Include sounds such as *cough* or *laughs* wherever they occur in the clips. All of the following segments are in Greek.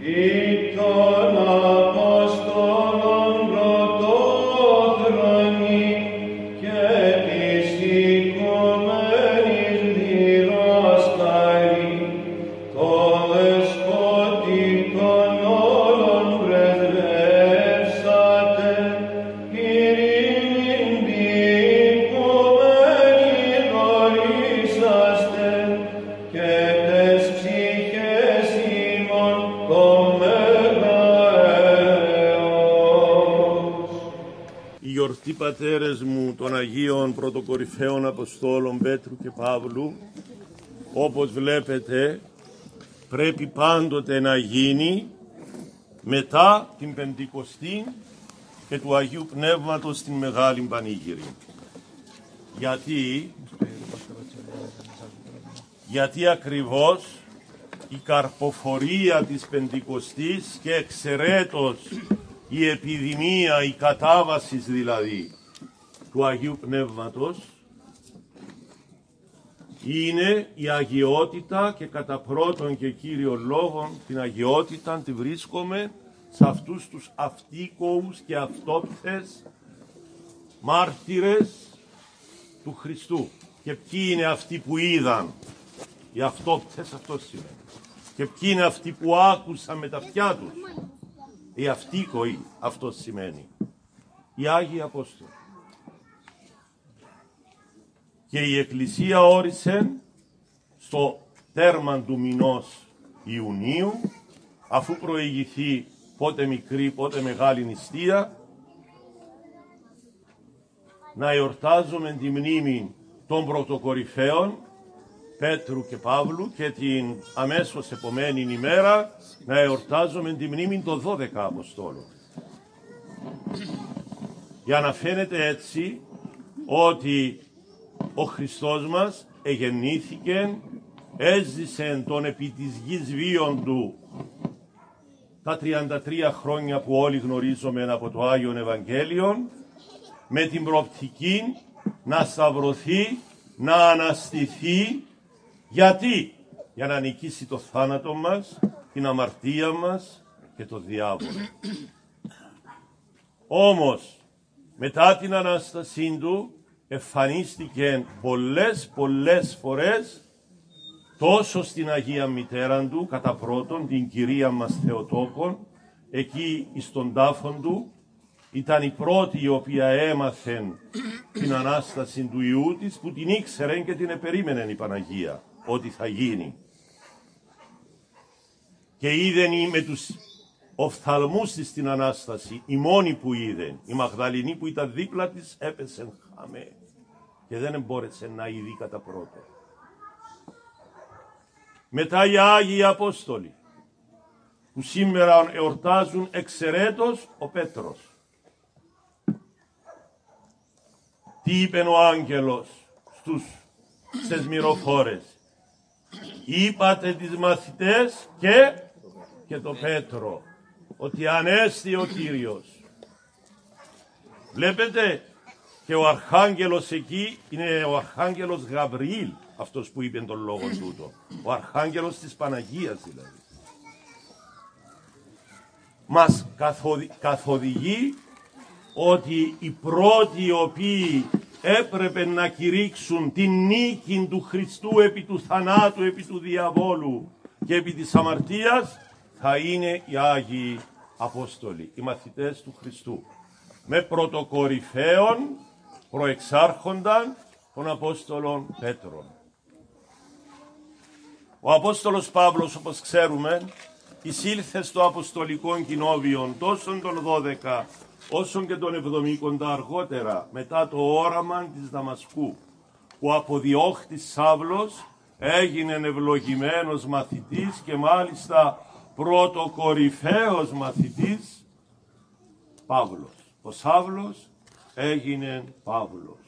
Ita πατέρες μου των Αγίων Πρωτοκορυφαίων Αποστόλων Πέτρου και Παύλου όπως βλέπετε πρέπει πάντοτε να γίνει μετά την Πεντηκοστή και του Αγίου Πνεύματος στην Μεγάλη Πανήγυρη. Γιατί, γιατί ακριβώς η καρποφορία της Πεντηκοστής και εξαιρέτως η επιδημία, η κατάβασης δηλαδή του Αγίου Πνεύματος είναι η αγιότητα και κατά πρώτον και κύριο λόγον την αγιότητα τη βρίσκουμε σε αυτούς τους αυτίκοους και αυτόπτες μάρτυρες του Χριστού. Και ποιοι είναι αυτοί που είδαν, οι αυτόπτες αυτός σημαίνει. Και ποιοι είναι αυτοί που άκουσαν με τα αυτιά τους, οι αυτίκοοι αυτό σημαίνει. Οι Άγιοι Απόστολοι. Και η Εκκλησία όρισε στο τέρμα του μηνός Ιουνίου, αφού προηγηθεί πότε μικρή, πότε μεγάλη νηστεία, να εορτάζουμε τη μνήμη των πρωτοκορυφαίων Πέτρου και Παύλου και την αμέσως επομένη ημέρα να εορτάζουμε τη μνήμη των 12 Αποστόλων. Για να φαίνεται έτσι ότι ο Χριστός μας εγεννήθηκε, έζησε τον επί της γης βίον του τα 33 χρόνια που όλοι γνωρίζουμε από το Άγιον Ευαγγέλιο με την προοπτική να σταυρωθεί, να αναστηθεί γιατί; Για να νικήσει το θάνατο μας, την αμαρτία μας και το διάβολο. Όμως μετά την Ανάστασή του εμφανίστηκε πολλές πολλές φορές τόσο στην Αγία Μητέρα του, κατά πρώτον την Κυρία μας Θεοτόκον, εκεί εις τον τάφον του, ήταν η πρώτη η οποία έμαθε την Ανάσταση του Ιού της, που την ήξερε και την επερίμενε η Παναγία, ότι θα γίνει. Και είδε με τους οφθαλμούς της την Ανάσταση, η μόνη που είδε, η Μαγδαληνή που ήταν δίπλα της, έπεσε χαμέ και δεν μπόρεσε να ειδεί κατά πρώτο. Μετά οι Άγιοι Απόστολοι, που σήμερα εορτάζουν εξαιρέτως ο Πέτρος. Τι είπε ο άγγελος στους στις μυροφόρες. Είπατε τις μαθητές και, και το Πέτρο ότι ανέστη ο Κύριος. Βλέπετε και ο Αρχάγγελος εκεί είναι ο Αρχάγγελος Γαβριήλ αυτός που είπε τον λόγο τούτο. Ο Αρχάγγελος της Παναγίας δηλαδή. Μας καθοδη, καθοδηγεί ότι οι πρώτοι οι οποίοι έπρεπε να κηρύξουν την νίκη του Χριστού επί του θανάτου, επί του διαβόλου και επί της αμαρτίας θα είναι οι Άγιοι Απόστολοι, οι μαθητές του Χριστού. Με πρωτοκορυφαίων προεξάρχονταν των Απόστολων Πέτρων. Ο Απόστολος Παύλος, όπως ξέρουμε, εισήλθε στο Αποστολικό Κοινόβιο τόσο των 12 όσο και των 70 αργότερα μετά το όραμα της Δαμασκού που από διώχτης Σάβλος έγινε ευλογημένος μαθητής και μάλιστα πρωτοκορυφαίος μαθητής Παύλος. Ο Σάβλος έγινε Παύλος.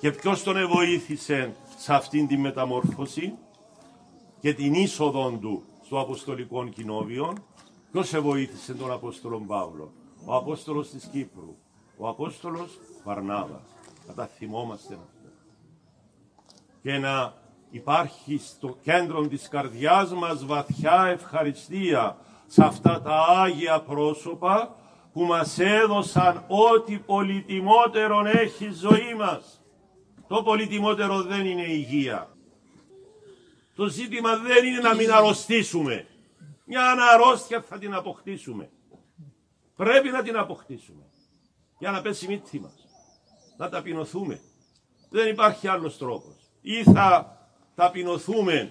Και ποιος τον βοήθησε σε αυτήν τη μεταμόρφωση και την είσοδο του στο Αποστολικό Κοινόβιο, ποιος βοήθησε τον Απόστολο Παύλο; Ο Απόστολος της Κύπρου, ο Απόστολος Βαρνάβας. Κατά θυμόμαστε αυτό. Και να υπάρχει στο κέντρο της καρδιάς μας βαθιά ευχαριστία σε αυτά τα Άγια πρόσωπα που μας έδωσαν ό,τι πολυτιμότερον έχει η ζωή μας. Το πολυτιμότερο δεν είναι η υγεία. Το ζήτημα δεν είναι να μην αρρωστήσουμε. Μια αναρρώστια θα την αποκτήσουμε. Πρέπει να την αποκτήσουμε. Για να πέσει μύτη μας. Να ταπεινωθούμε. Δεν υπάρχει άλλος τρόπος. Ή θα ταπεινωθούμε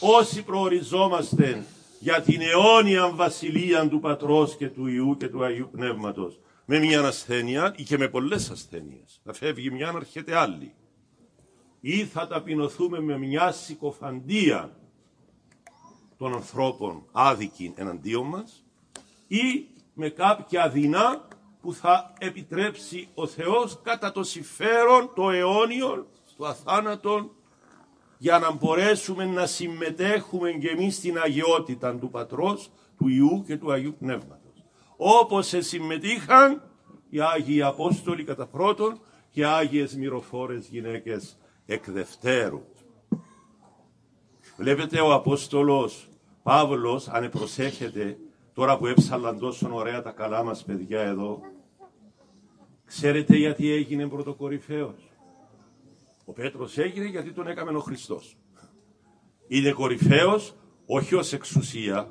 όσοι προοριζόμαστε για την αιώνια βασιλεία του Πατρός και του Ιού και του Αγίου Πνεύματος με μια ασθένεια ή και με πολλές ασθένειες. Θα φεύγει μια να έρχεται άλλη. Ή θα ταπεινωθούμε με μια συκοφαντία των ανθρώπων άδικη εναντίον μας ή με κάποια δεινά που θα επιτρέψει ο Θεός κατά το συμφέρον το αιώνιο, το αθάνατον για να μπορέσουμε να συμμετέχουμε και εμείς στην αγιότητα του Πατρός, του Ιού και του Αγίου Πνεύματος. Όπως συμμετείχαν οι Άγιοι Απόστολοι κατά πρώτον και οι Άγιες Μυροφόρες γυναίκες εκ δευτέρου. Βλέπετε ο Απόστολος Παύλος, αν προσέχετε, τώρα που έψαλαν τόσο ωραία τα καλά μας παιδιά εδώ, ξέρετε γιατί έγινε πρωτοκορυφαίος; Ο Πέτρος έγινε γιατί τον έκαμε ο Χριστός. Είναι κορυφαίος όχι ως εξουσία,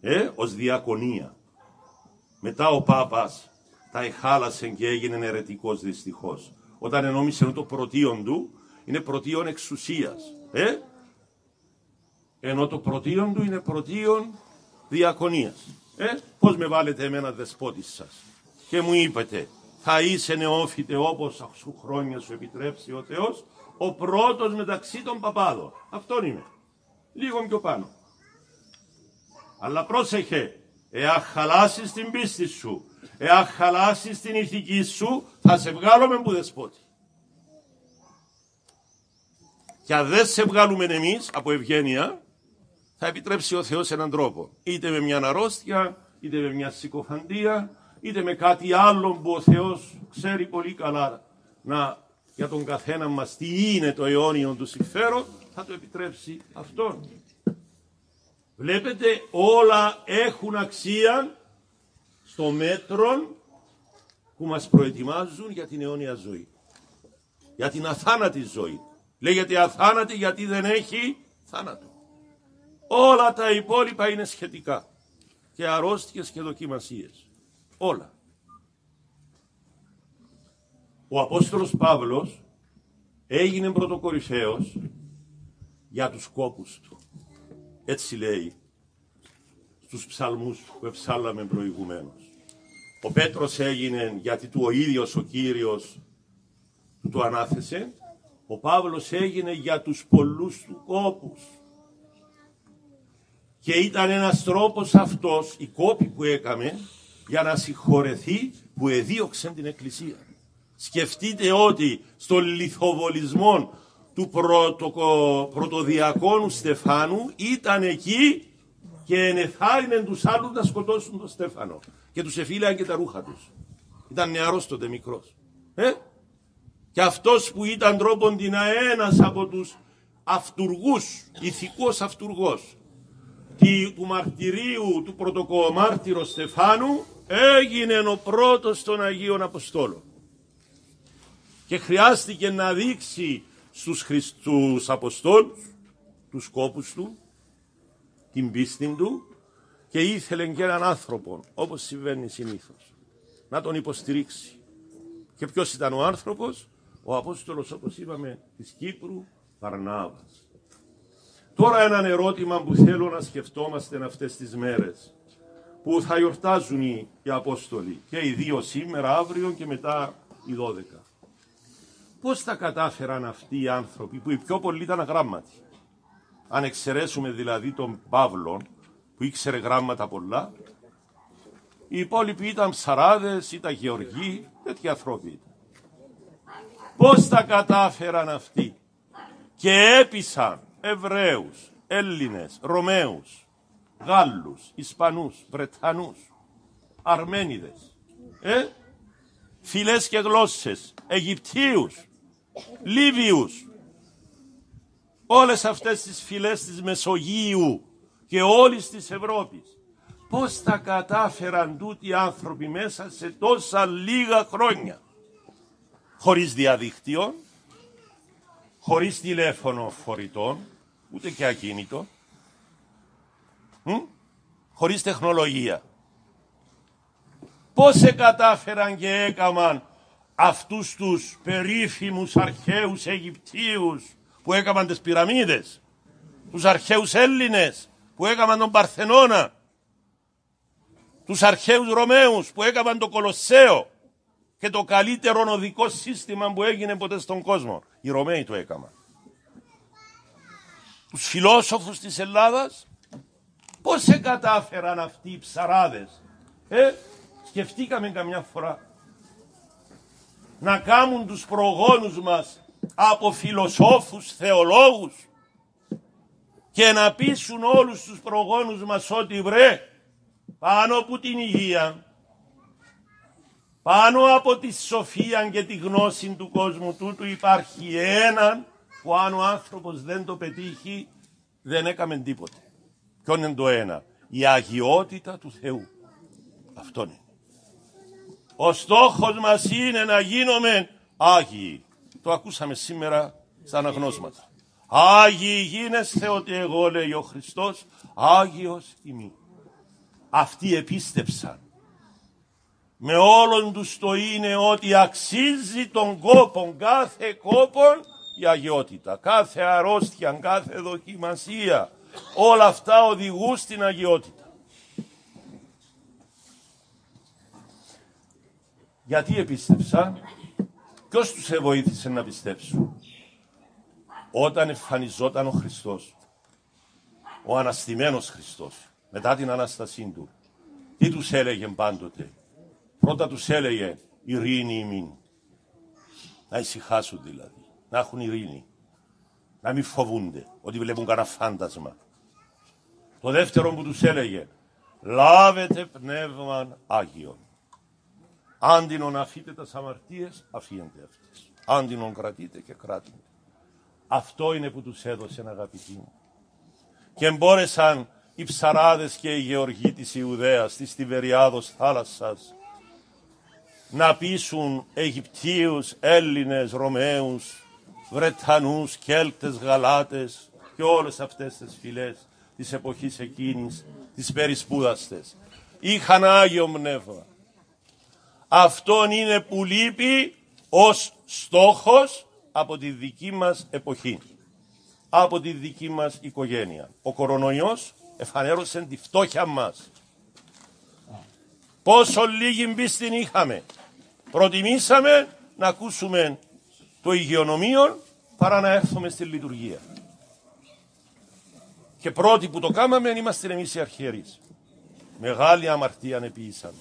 ε, ως διακονία. Μετά ο Πάπας τα εχάλασε και έγινε ερετικός δυστυχώς. Όταν ενόμισε το πρωτίον του, είναι πρωτίον εξουσίας. Ε; Ενώ το πρωτίον του είναι πρωτίον διακονίας. Ε; Πώς με βάλετε εμένα δεσπότης σας; Και μου είπατε, θα είσαι νεόφιτε όπως σου χρόνια σου επιτρέψει ο Θεός, ο πρώτος μεταξύ των παπάδων. Αυτόν είμαι. Λίγο πιο πάνω. Αλλά πρόσεχε, εάν χαλάσεις την πίστη σου, εάν χαλάσεις την ηθική σου, θα σε βγάλουμε που δεσπότη. Και αν δεν σε βγάλουμε εμείς από ευγένεια, θα επιτρέψει ο Θεός έναν τρόπο. Είτε με μια αρρώστια, είτε με μια συκοφαντία, είτε με κάτι άλλο που ο Θεός ξέρει πολύ καλά να, για τον καθένα μας τι είναι το αιώνιο του συμφέρον, θα το επιτρέψει αυτόν. Βλέπετε όλα έχουν αξία στο μέτρο που μας προετοιμάζουν για την αιώνια ζωή. Για την αθάνατη ζωή. Λέγεται αθάνατη γιατί δεν έχει θάνατο. Όλα τα υπόλοιπα είναι σχετικά. Και αρρώστιες και δοκιμασίες όλα. Ο Απόστολος Παύλος έγινε πρωτοκορυφαίος για τους κόπους του. Έτσι λέει στους ψαλμούς που εψάλαμε προηγουμένως. Ο Πέτρος έγινε γιατί του ο ίδιος ο Κύριος του το ανάθεσε. Ο Παύλος έγινε για τους πολλούς του κόπους. Και ήταν ένας τρόπος αυτός, η κόπη που έκαμε, για να συγχωρεθεί που εδίωξε την Εκκλησία. Σκεφτείτε ότι στο λιθοβολισμό του πρωτο, πρωτοδιακόνου Στεφάνου ήταν εκεί και ενεθάρρυνε τους άλλους να σκοτώσουν τον Στέφανο και τους εφήλαγαν και τα ρούχα τους. Ήταν νεαρός τότε μικρός. Ε; Και αυτός που ήταν τρόπον την ένας από τους αυτούργους, ηθικός αυτούργος του μαρτυρίου του πρωτοκομάρτυρου Στεφάνου έγινε ο πρώτος των Αγίων Αποστόλων. Και χρειάστηκε να δείξει στους Χριστούς Αποστόλους, τους κόπους του, την πίστη του και ήθελε και έναν άνθρωπο, όπως συμβαίνει συνήθως, να τον υποστηρίξει. Και ποιος ήταν ο άνθρωπος, ο Απόστολος όπως είπαμε της Κύπρου, Βαρνάβας. Τώρα ένα ερώτημα που θέλω να σκεφτόμαστε αυτές τις μέρες που θα γιορτάζουν οι, Απόστολοι και οι δύο σήμερα, αύριο και μετά οι δώδεκα. Πώς τα κατάφεραν αυτοί οι άνθρωποι που οι πιο πολλοί ήταν αγράμματοι. Αν εξαιρέσουμε δηλαδή τον Παύλο που ήξερε γράμματα πολλά, οι υπόλοιποι ήταν ψαράδες, ήταν γεωργοί, τέτοιοι ανθρώποι ήταν. Πώς τα κατάφεραν αυτοί; Και έπεισαν Εβραίους, Έλληνες, Ρωμαίους, Γάλλους, Ισπανούς, Βρετανούς, Αρμένιδες, ε, φυλές και γλώσσες, Αιγυπτίους, Λίβιους. όλες αυτές τις φυλές της Μεσογείου και όλης της Ευρώπης. Πώς τα κατάφεραν τούτοι οι άνθρωποι μέσα σε τόσα λίγα χρόνια; Χωρίς διαδίκτυο, χωρίς τηλέφωνο φορητών, ούτε και ακίνητο, μ; χωρίς τεχνολογία. Πώς σε κατάφεραν και έκαμαν αυτούς τους περίφημους αρχαίους Αιγυπτίους που έκαναν τις πυραμίδες, τους αρχαίους Έλληνες που έκαναν τον Παρθενώνα, τους αρχαίους Ρωμαίους που έκαναν το Κολοσσέο και το καλύτερο οδικό σύστημα που έγινε ποτέ στον κόσμο. Οι Ρωμαίοι το έκαναν. Τους φιλόσοφους της Ελλάδας πώς σε κατάφεραν αυτοί οι ψαράδες. Ε, σκεφτήκαμε καμιά φορά να κάνουν τους προγόνους μας από φιλοσόφους, θεολόγους και να πείσουν όλους τους προγόνους μας ότι βρε πάνω από την υγεία, πάνω από τη σοφία και τη γνώση του κόσμου τούτου υπάρχει έναν που αν ο άνθρωπος δεν το πετύχει δεν έκαμε τίποτε. Ποιο είναι το ένα. Η αγιότητα του Θεού. Αυτό είναι. Ο στόχος μας είναι να γίνουμε Άγιοι. Το ακούσαμε σήμερα στα αναγνώσματα. Άγιοι γίνεστε ότι εγώ λέει ο Χριστός, Άγιος ημί. Αυτοί επίστεψαν. Με όλον τους το είναι ότι αξίζει τον κόπον, κάθε κόπον η αγιότητα. Κάθε αρρώστια, κάθε δοκιμασία. Όλα αυτά οδηγούν στην αγιότητα. Γιατί επίστεψαν, ποιος τους βοήθησε να πιστέψουν; Όταν εμφανιζόταν ο Χριστός, ο αναστημένος Χριστός, μετά την Αναστασή Του, τι τους έλεγε πάντοτε; Πρώτα τους έλεγε ειρήνη ημίν. Να ησυχάσουν δηλαδή, να έχουν ειρήνη. Να μην φοβούνται ότι βλέπουν κανένα φάντασμα. Το δεύτερο που τους έλεγε, λάβετε πνεύμα Άγιον. Άντινον αφείτε τα αμαρτίες, αφήνετε αυτές. Άντινον κρατείτε και κράτετε. Αυτό είναι που τους έδωσε αγαπητοί μου. Και μπόρεσαν οι ψαράδες και οι γεωργοί της Ιουδαίας, της Τιβεριάδος θάλασσας, να πείσουν Αιγυπτίους, Έλληνες, Ρωμαίους, Βρετανούς, Κέλτες, Γαλάτες και όλες αυτές τις φυλές της εποχής εκείνης, τις περισπούδαστες. Είχαν Άγιο Πνεύμα. Αυτόν είναι που λείπει ως στόχος από τη δική μας εποχή, από τη δική μας οικογένεια. Ο κορονοϊός εφανέρωσε τη φτώχεια μας. Πόσο λίγη πίστη είχαμε. Προτιμήσαμε να ακούσουμε το υγειονομείο παρά να έρθουμε στη λειτουργία. Και πρώτοι που το κάναμε είμαστε εμείς οι αρχιερείς. Μεγάλη αμαρτία ανεποιήσαμε.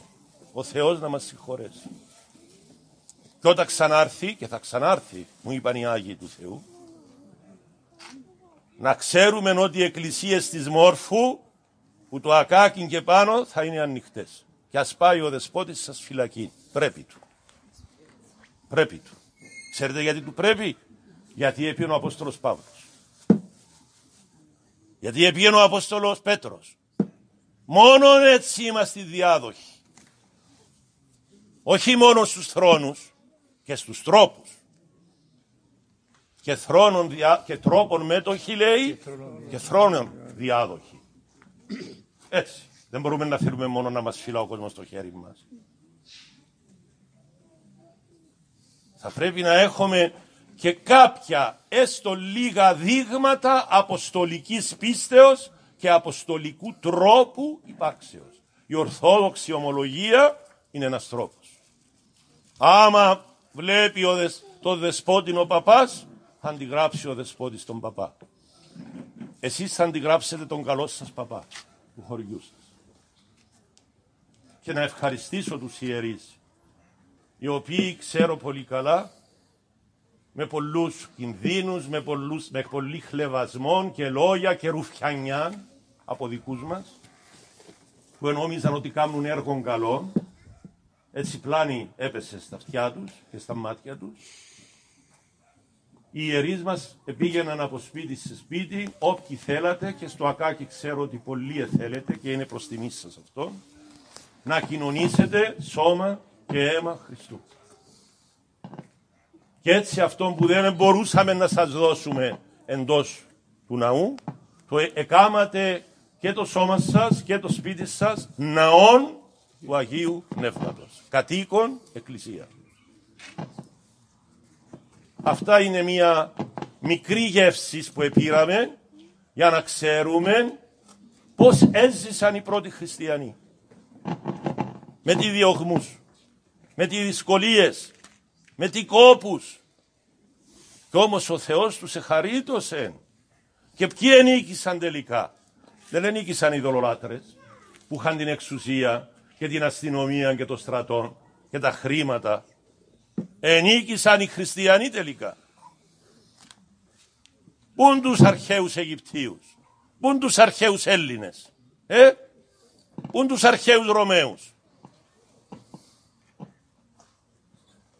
Ο Θεός να μας συγχωρέσει. Και όταν ξανάρθει, και θα ξανάρθει, μου είπαν οι Άγιοι του Θεού, να ξέρουμε ότι οι εκκλησίες της Μόρφου, που το ακάκιν και πάνω, θα είναι ανοιχτές. Και ας πάει ο δεσπότης σας φυλακή. Πρέπει του. Πρέπει του. Ξέρετε γιατί του πρέπει; Γιατί έπιε ο Απόστολος Παύλος. Γιατί έπιε ο Απόστολος Πέτρος. Μόνο έτσι είμαστε διάδοχοι. Όχι μόνο στους θρόνους και στους τρόπους. Και, θρόνων, και τρόπων μέτοχοι λέει και θρόνων διάδοχοι. Έτσι. Δεν μπορούμε να θέλουμε μόνο να μας φύλλα ο κόσμος στο χέρι μας. Θα πρέπει να έχουμε και κάποια έστω λίγα δείγματα αποστολικής πίστεως και αποστολικού τρόπου υπάρξεως. Η ορθόδοξη ομολογία είναι ένας τρόπος. Άμα βλέπει ο δεσ, το δεσπότην ο παπάς, θα αντιγράψει ο δεσπότης τον παπά. Εσείς θα αντιγράψετε τον καλό σας παπά του χωριού σας. Και να ευχαριστήσω τους ιερείς, οι οποίοι ξέρω πολύ καλά, με πολλούς κινδύνους, με, πολλούς, με πολύ χλεβασμόν και λόγια και ρουφιανιά από δικούς μας, που ενόμιζαν ότι κάνουν έργο καλό, έτσι πλάνη έπεσε στα αυτιά τους και στα μάτια τους. Οι ιερείς μας πήγαιναν από σπίτι σε σπίτι, όποιοι θέλατε και στο ακάκι ξέρω ότι πολλοί θέλετε και είναι προς τιμή σας αυτό, να κοινωνήσετε σώμα και αίμα Χριστού. Και έτσι αυτό που δεν μπορούσαμε να σας δώσουμε εντός του ναού, το εκάματε και το σώμα σας και το σπίτι σας ναών του Αγίου Πνεύματος. Κατοίκον Εκκλησία. Αυτά είναι μια μικρή γεύση που επήραμε για να ξέρουμε πώς έζησαν οι πρώτοι χριστιανοί. Με τι διωγμούς, με τις δυσκολίες, με τι κόπους. Κι όμως ο Θεός τους εχαρίτωσε. Και ποιοι ενίκησαν τελικά. Δεν ενίκησαν οι δολολάτρες που είχαν την εξουσία και την αστυνομία και το στρατό και τα χρήματα. Ενίκησαν οι χριστιανοί τελικά. Πούν τους αρχαίους Αιγυπτίους. Πούν τους αρχαίους Έλληνες. Ε; Πούν τους αρχαίους Ρωμαίους.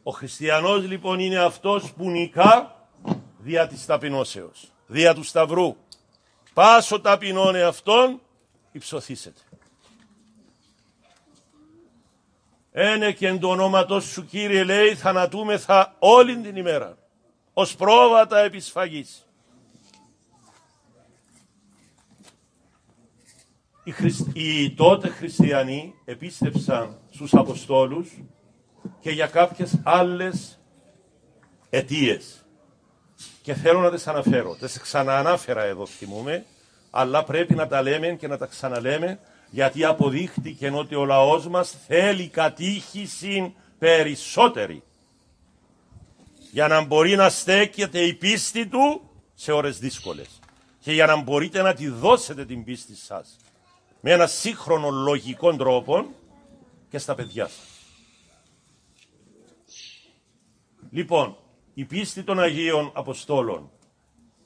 Ο χριστιανός λοιπόν είναι αυτός που νικά δια της ταπεινώσεως, δια του σταυρού. Πάσο ταπεινών εαυτόν υψωθήσετε. Ένε και εν το ονόματος σου Κύριε λέει θανατούμεθα όλη την ημέρα ως πρόβατα επισφαγής. Οι, οι τότε χριστιανοί επίστεψαν στους Αποστόλους και για κάποιες άλλες αιτίες. Και θέλω να τις αναφέρω. Δεν σε ξαναανάφερα εδώ θυμούμε, αλλά πρέπει να τα λέμε και να τα ξαναλέμε, γιατί αποδείχτηκε ότι ο λαός μας θέλει κατήχηση περισσότερη. Για να μπορεί να στέκεται η πίστη του σε ώρες δύσκολες. Και για να μπορείτε να τη δώσετε την πίστη σας με ένα σύγχρονο λογικό τρόπο και στα παιδιά σας. Λοιπόν, η πίστη των Αγίων Αποστόλων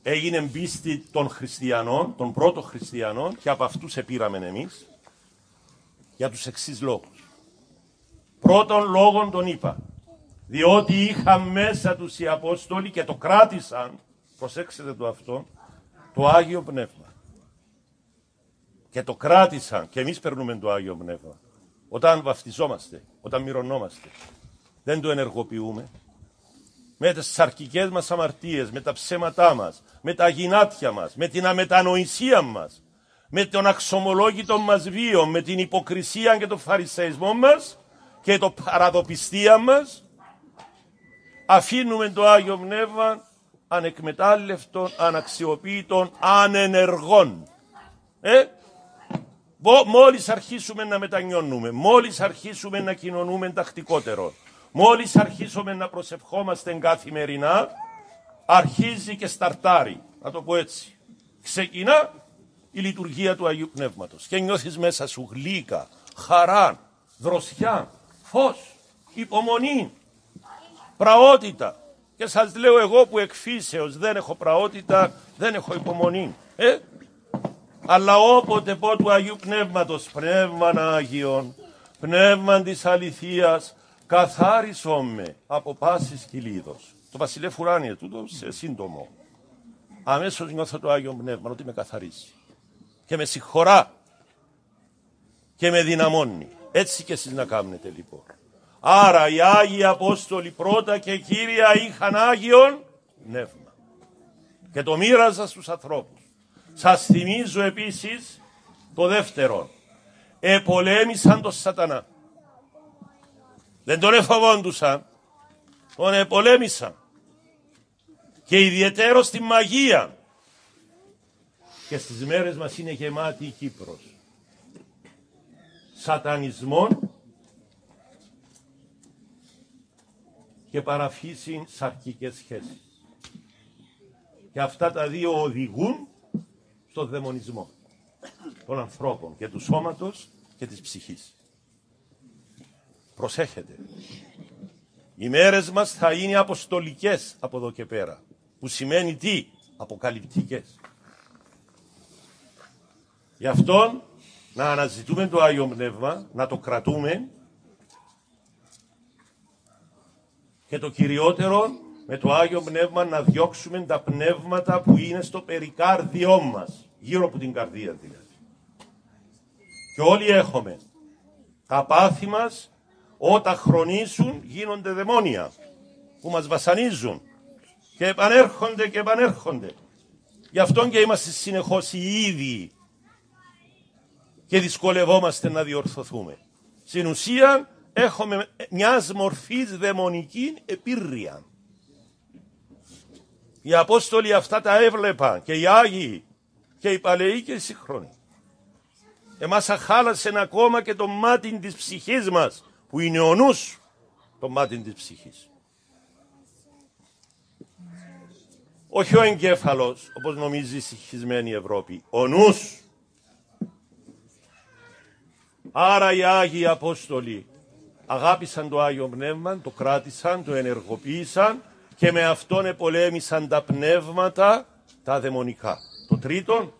έγινε πίστη των χριστιανών, των πρώτων χριστιανών και από αυτούς επήραμε εμείς για τους εξής λόγους. Πρώτον λόγον τον είπα, διότι είχαν μέσα τους οι Απόστολοι και το κράτησαν, προσέξτε το αυτό, το Άγιο Πνεύμα. Και το κράτησαν και εμείς περνούμε το Άγιο Πνεύμα. Όταν βαφτιζόμαστε, όταν μυρωνόμαστε, δεν το ενεργοποιούμε, με τις σαρκικές μας αμαρτίες, με τα ψέματά μας, με τα γυνάτια μας, με την αμετανοησία μας, με τον αξιομολόγητο μας βίο, με την υποκρισία και τον φαρισαϊσμό μας και το παραδοπιστία μας, αφήνουμε το Άγιο Πνεύμα ανεκμετάλλευτον, αναξιοποίητον, ανενεργών. Ε; Μόλις αρχίσουμε να μετανιώνουμε, μόλις αρχίσουμε να κοινωνούμε τακτικότερο, Μόλις αρχίσουμε να προσευχόμαστε καθημερινά, αρχίζει και σταρτάρει, να το πω έτσι. Ξεκινά η λειτουργία του Αγίου Πνεύματος και νιώθεις μέσα σου γλύκα, χαρά, δροσιά, φως, υπομονή, πραότητα. Και σας λέω εγώ που εκφύσεως δεν έχω πραότητα, δεν έχω υπομονή. Ε; Αλλά όποτε πω του Αγίου Πνεύματος, πνεύμα Άγιον, πνεύμα της αληθείας, καθάρισό με από πάσης κυλίδος. Το βασιλεύ ουράνιε τούτος σε σύντομο. Αμέσως νιώθω το Άγιο Πνεύμα ότι με καθαρίζει. Και με συγχωρά. Και με δυναμώνει. Έτσι και εσείς να κάνετε λοιπόν. Άρα οι Άγιοι Απόστολοι πρώτα και Κύρια είχαν Άγιον Πνεύμα. Και το μοίραζα στους ανθρώπους. Σας θυμίζω επίσης το δεύτερο. Επολέμησαν τον σατανά. Δεν τον εφοβόντουσαν, τον επολέμησαν. Και ιδιαίτερο στη μαγεία. Και στις μέρες μας είναι γεμάτη η Κύπρος. Σατανισμών και παραφύσιν σαρκικές σχέσεις. Και αυτά τα δύο οδηγούν στο δαιμονισμό των ανθρώπων και του σώματος και της ψυχής. Προσέχετε. Οι μέρες μας θα είναι αποστολικές από εδώ και πέρα. Που σημαίνει τι; Αποκαλυπτικές. Γι' αυτό να αναζητούμε το Άγιο Πνεύμα, να το κρατούμε και το κυριότερο με το Άγιο Πνεύμα να διώξουμε τα πνεύματα που είναι στο περικάρδιό μας, γύρω από την καρδία δηλαδή. Και όλοι έχουμε. Τα πάθη μας όταν χρονίσουν γίνονται δαιμόνια που μας βασανίζουν και επανέρχονται και επανέρχονται. Γι' αυτό και είμαστε συνεχώς οι ίδιοι και δυσκολευόμαστε να διορθωθούμε. Στην ουσία έχουμε μιας μορφής δαιμονική επίρρεια. Οι Απόστολοι αυτά τα έβλεπαν και οι Άγιοι και οι Παλαιοί και οι Σύγχρονοι. Εμάς αχάλασε ακόμα και το μάτι της ψυχής μας που είναι ο νους το μάτι της ψυχής. Όχι ο εγκέφαλος όπως νομίζει η συγχυσμένη Ευρώπη. Ο νους. Άρα οι Άγιοι Απόστολοι αγάπησαν το Άγιο Πνεύμα, το κράτησαν, το ενεργοποίησαν και με αυτόν επολέμησαν τα πνεύματα τα δαιμονικά. Το τρίτον,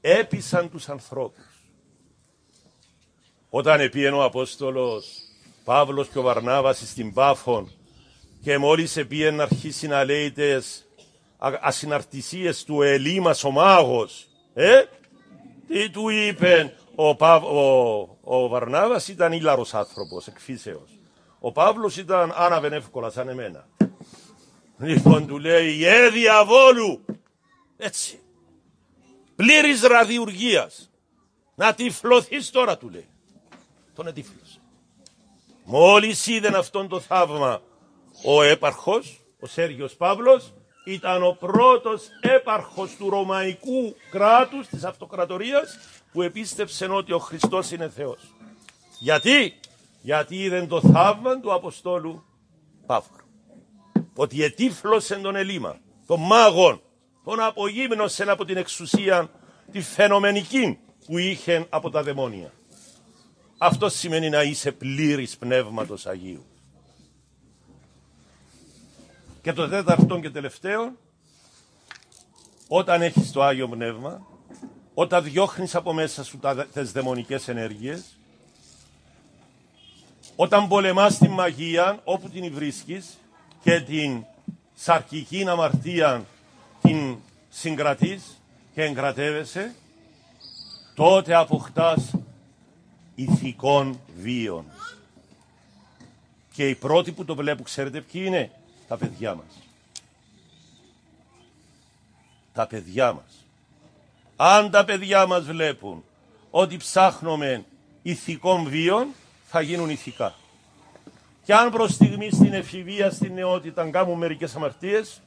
έπεισαν τους ανθρώπους. Όταν επίενε ο Απόστολος Παύλος και ο Βαρνάβας στην Πάφων και μόλις επίεν να αρχίσει να λέει τις ασυναρτησίες του Ελίμας ο μάγος, ε, τι του είπε ο, Παύ, ο, ο Βαρνάβας ήταν ήλαρος άνθρωπος εκ φύσεως. Ο Παύλος ήταν άναβεν εύκολα σαν εμένα. Λοιπόν του λέει «Ε διαβόλου» έτσι πλήρης ραδιουργίας να τυφλωθείς τώρα του λέει. Τον ετύφλωσε. Μόλις είδε αυτόν το θαύμα ο έπαρχος, ο Σέργιος Παύλος, ήταν ο πρώτος έπαρχος του Ρωμαϊκού κράτους, της αυτοκρατορίας, που επίστεψε ότι ο Χριστός είναι Θεός. Γιατί; Γιατί είδε το θαύμα του Αποστόλου Παύλου. Ότι ετύφλωσε τον Ελίμα, τον μάγον, τον απογύμνωσε από την εξουσία τη φαινομενική που είχε από τα δαιμόνια. Αυτό σημαίνει να είσαι πλήρης πνεύματος Αγίου. Και το τέταρτο και τελευταίο, όταν έχεις το Άγιο Πνεύμα, όταν διώχνεις από μέσα σου τις δαιμονικές ενέργειες, όταν πολεμάς την μαγεία όπου την βρίσκεις και την σαρκική αμαρτία την συγκρατείς και εγκρατεύεσαι, τότε αποκτάς ηθικών βίων. Και οι πρώτοι που το βλέπουν, ξέρετε ποιοι είναι, τα παιδιά μας. Τα παιδιά μας. Αν τα παιδιά μας βλέπουν ότι ψάχνουμε ηθικών βίων, θα γίνουν ηθικά. Και αν προς στιγμή στην εφηβεία, στην νεότητα κάνουν μερικές αμαρτίες,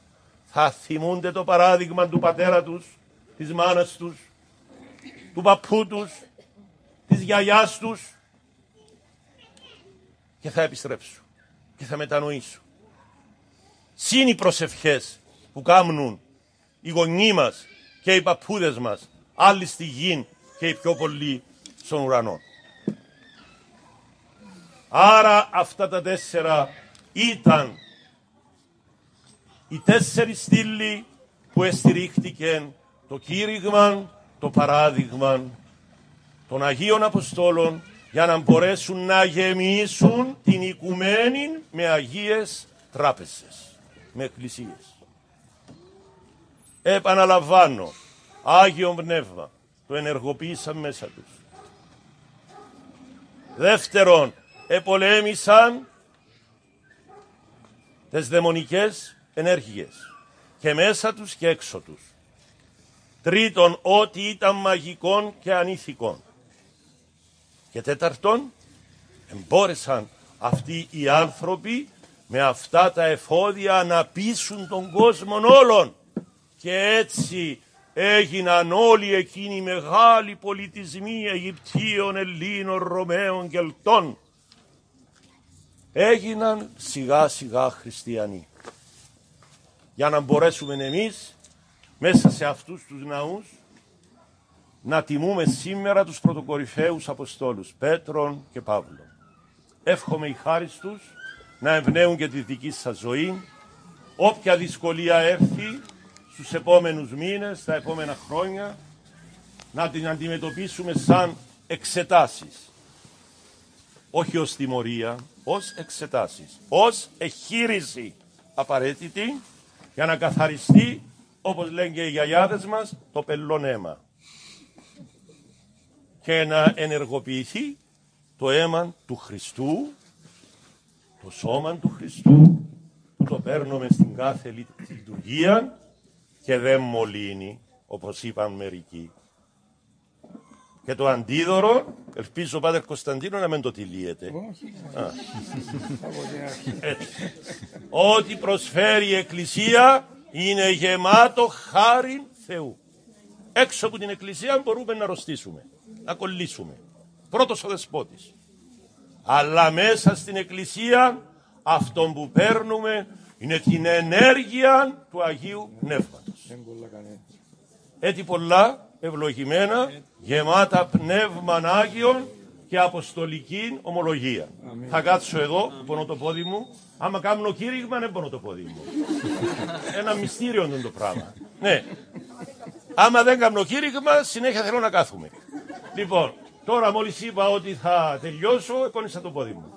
θα θυμούνται το παράδειγμα του πατέρα τους, της μάνας τους, του παππού τους, της γιαγιάς τους και θα επιστρέψουν και θα μετανοήσουν. Συν οι προσευχές που κάνουν οι γονείς μας και οι παππούδες μας, άλλοι στη γη και οι πιο πολλοί στον ουρανό. Άρα αυτά τα τέσσερα ήταν οι τέσσερις στήλοι που εστηρίχτηκαν το κήρυγμα, το παράδειγμα των Αγίων Αποστόλων για να μπορέσουν να γεμίσουν την οικουμένη με Αγίες τράπεζες, με εκκλησίες. Επαναλαμβάνω, Άγιο Πνεύμα, το ενεργοποίησαν μέσα τους. Δεύτερον, επολέμησαν τις δαιμονικές ενέργειες και μέσα τους και έξω τους. Τρίτον, ό,τι ήταν μαγικών και ανήθικων. Και τέταρτον, εμπόρεσαν αυτοί οι άνθρωποι με αυτά τα εφόδια να πείσουν τον κόσμο όλων. Και έτσι έγιναν όλοι εκείνοι οι μεγάλοι πολιτισμοί Αιγυπτίων, Ελλήνων, Ρωμαίων, Κελτών. Έγιναν σιγά σιγά χριστιανοί. Για να μπορέσουμε εμείς μέσα σε αυτούς τους ναούς να τιμούμε σήμερα τους πρωτοκορυφαίους Αποστόλους Πέτρον και Παύλο. Εύχομαι οι χάρις τους να εμπνέουν και τη δική σας ζωή, όποια δυσκολία έρθει στους επόμενους μήνες, τα επόμενα χρόνια, να την αντιμετωπίσουμε σαν εξετάσεις. Όχι ως τιμωρία, ως εξετάσεις, ως εχείριση απαραίτητη για να καθαριστεί, όπως λένε και οι γιαγιάδες μας, το πελόν αίμα. Και να ενεργοποιηθεί το αίμα του Χριστού, το σώμα του Χριστού, που το παίρνουμε στην κάθε λειτουργία και δεν μολύνει, όπως είπαν μερικοί. Και το αντίδωρο, ελπίζω ο Πάτερ Κωνσταντίνο να μην το τυλίεται. Ό,τι προσφέρει η Εκκλησία είναι γεμάτο χάρη Θεού. Έξω από την Εκκλησία μπορούμε να αρρωστήσουμε, να κολλήσουμε. Πρώτος ο Δεσπότης. Αλλά μέσα στην Εκκλησία αυτό που παίρνουμε είναι την ενέργεια του Αγίου Πνεύματος. Έτσι πολλά ευλογημένα, γεμάτα πνεύμα Άγιον και αποστολική ομολογία. Θα κάτσω εδώ, πονώ το πόδι μου. Άμα κάνω κήρυγμα, δεν πονώ το πόδι μου. *laughs* Ένα μυστήριο είναι το πράγμα. Ναι. Άμα δεν κάνω κήρυγμα, συνέχεια θέλω να κάθουμε. Λοιπόν, τώρα μόλις είπα ότι θα τελειώσω, εκόνησα το πόδι μου.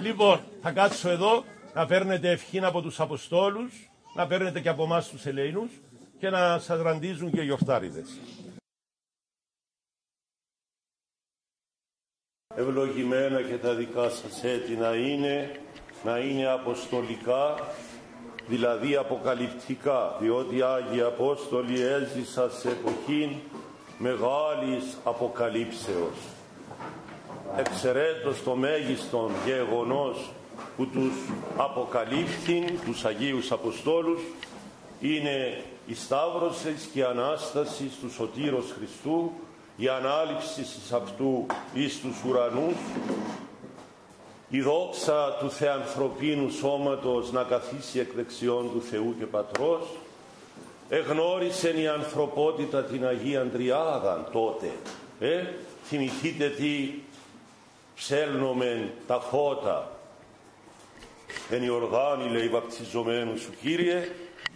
Λοιπόν, θα κάτσω εδώ, να παίρνετε ευχήν από τους Αποστόλους, να παίρνετε και από εμάς τους Ελέηνους και να σας ραντίζουν και γιορτάριδες. Ευλογημένα και τα δικά σας έτη να είναι, να είναι αποστολικά, δηλαδή αποκαλυπτικά, διότι οι Άγιοι Απόστολοι έζησαν σε εποχή μεγάλης αποκαλύψεως. Εξαιρέτως το μέγιστον γεγονός που τους αποκαλύφθην, τους Αγίους Αποστόλους, είναι η Σταύρωσης και η Ανάσταση του Σωτήρος Χριστού, η ανάληψη της αυτού εις τους ουρανούς, η δόξα του θεανθρωπίνου σώματος να καθίσει εκ δεξιών του Θεού και Πατρός, εγνώρισε η ανθρωπότητα την Αγία Τριάδα τότε. Ε, θυμηθείτε τι ψέλνομεν τα φώτα. Εν η οργάνη λέει βαπτιζομένου σου Κύριε,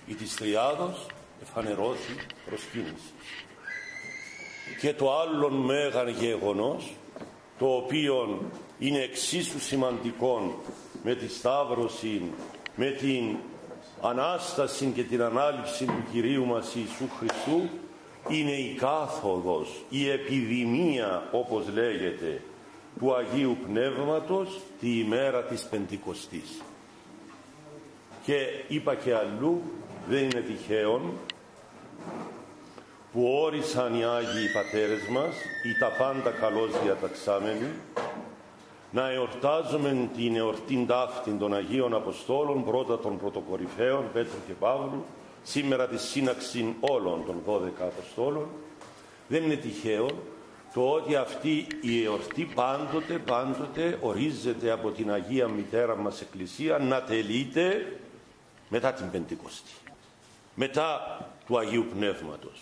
η της Τριάδος εφανερώθη προσκύνηση. Και το άλλον μέγαν γεγονός, το οποίο είναι εξίσου σημαντικό με τη Σταύρωση, με την Ανάσταση και την Ανάληψη του Κυρίου μας Ιησού Χριστού, είναι η κάθοδος, η επιδημία όπως λέγεται, του Αγίου Πνεύματος τη ημέρα της Πεντηκοστής. Και είπα και αλλού, δεν είναι τυχαίο που όρισαν οι Άγιοι Πατέρες μας, ή τα πάντα καλώς διαταξάμενοι, να εορτάζουμε την εορτήν ταύτη των Αγίων Αποστόλων, πρώτα των πρωτοκορυφαίων, Πέτρου και Παύλου, σήμερα τη σύναξη όλων των 12 Αποστόλων. Δεν είναι τυχαίο το ότι αυτή η εορτή πάντοτε, πάντοτε ορίζεται από την Αγία Μητέρα μας Εκκλησία να τελείται μετά την Πεντηκοστή μετά του Αγίου Πνεύματος.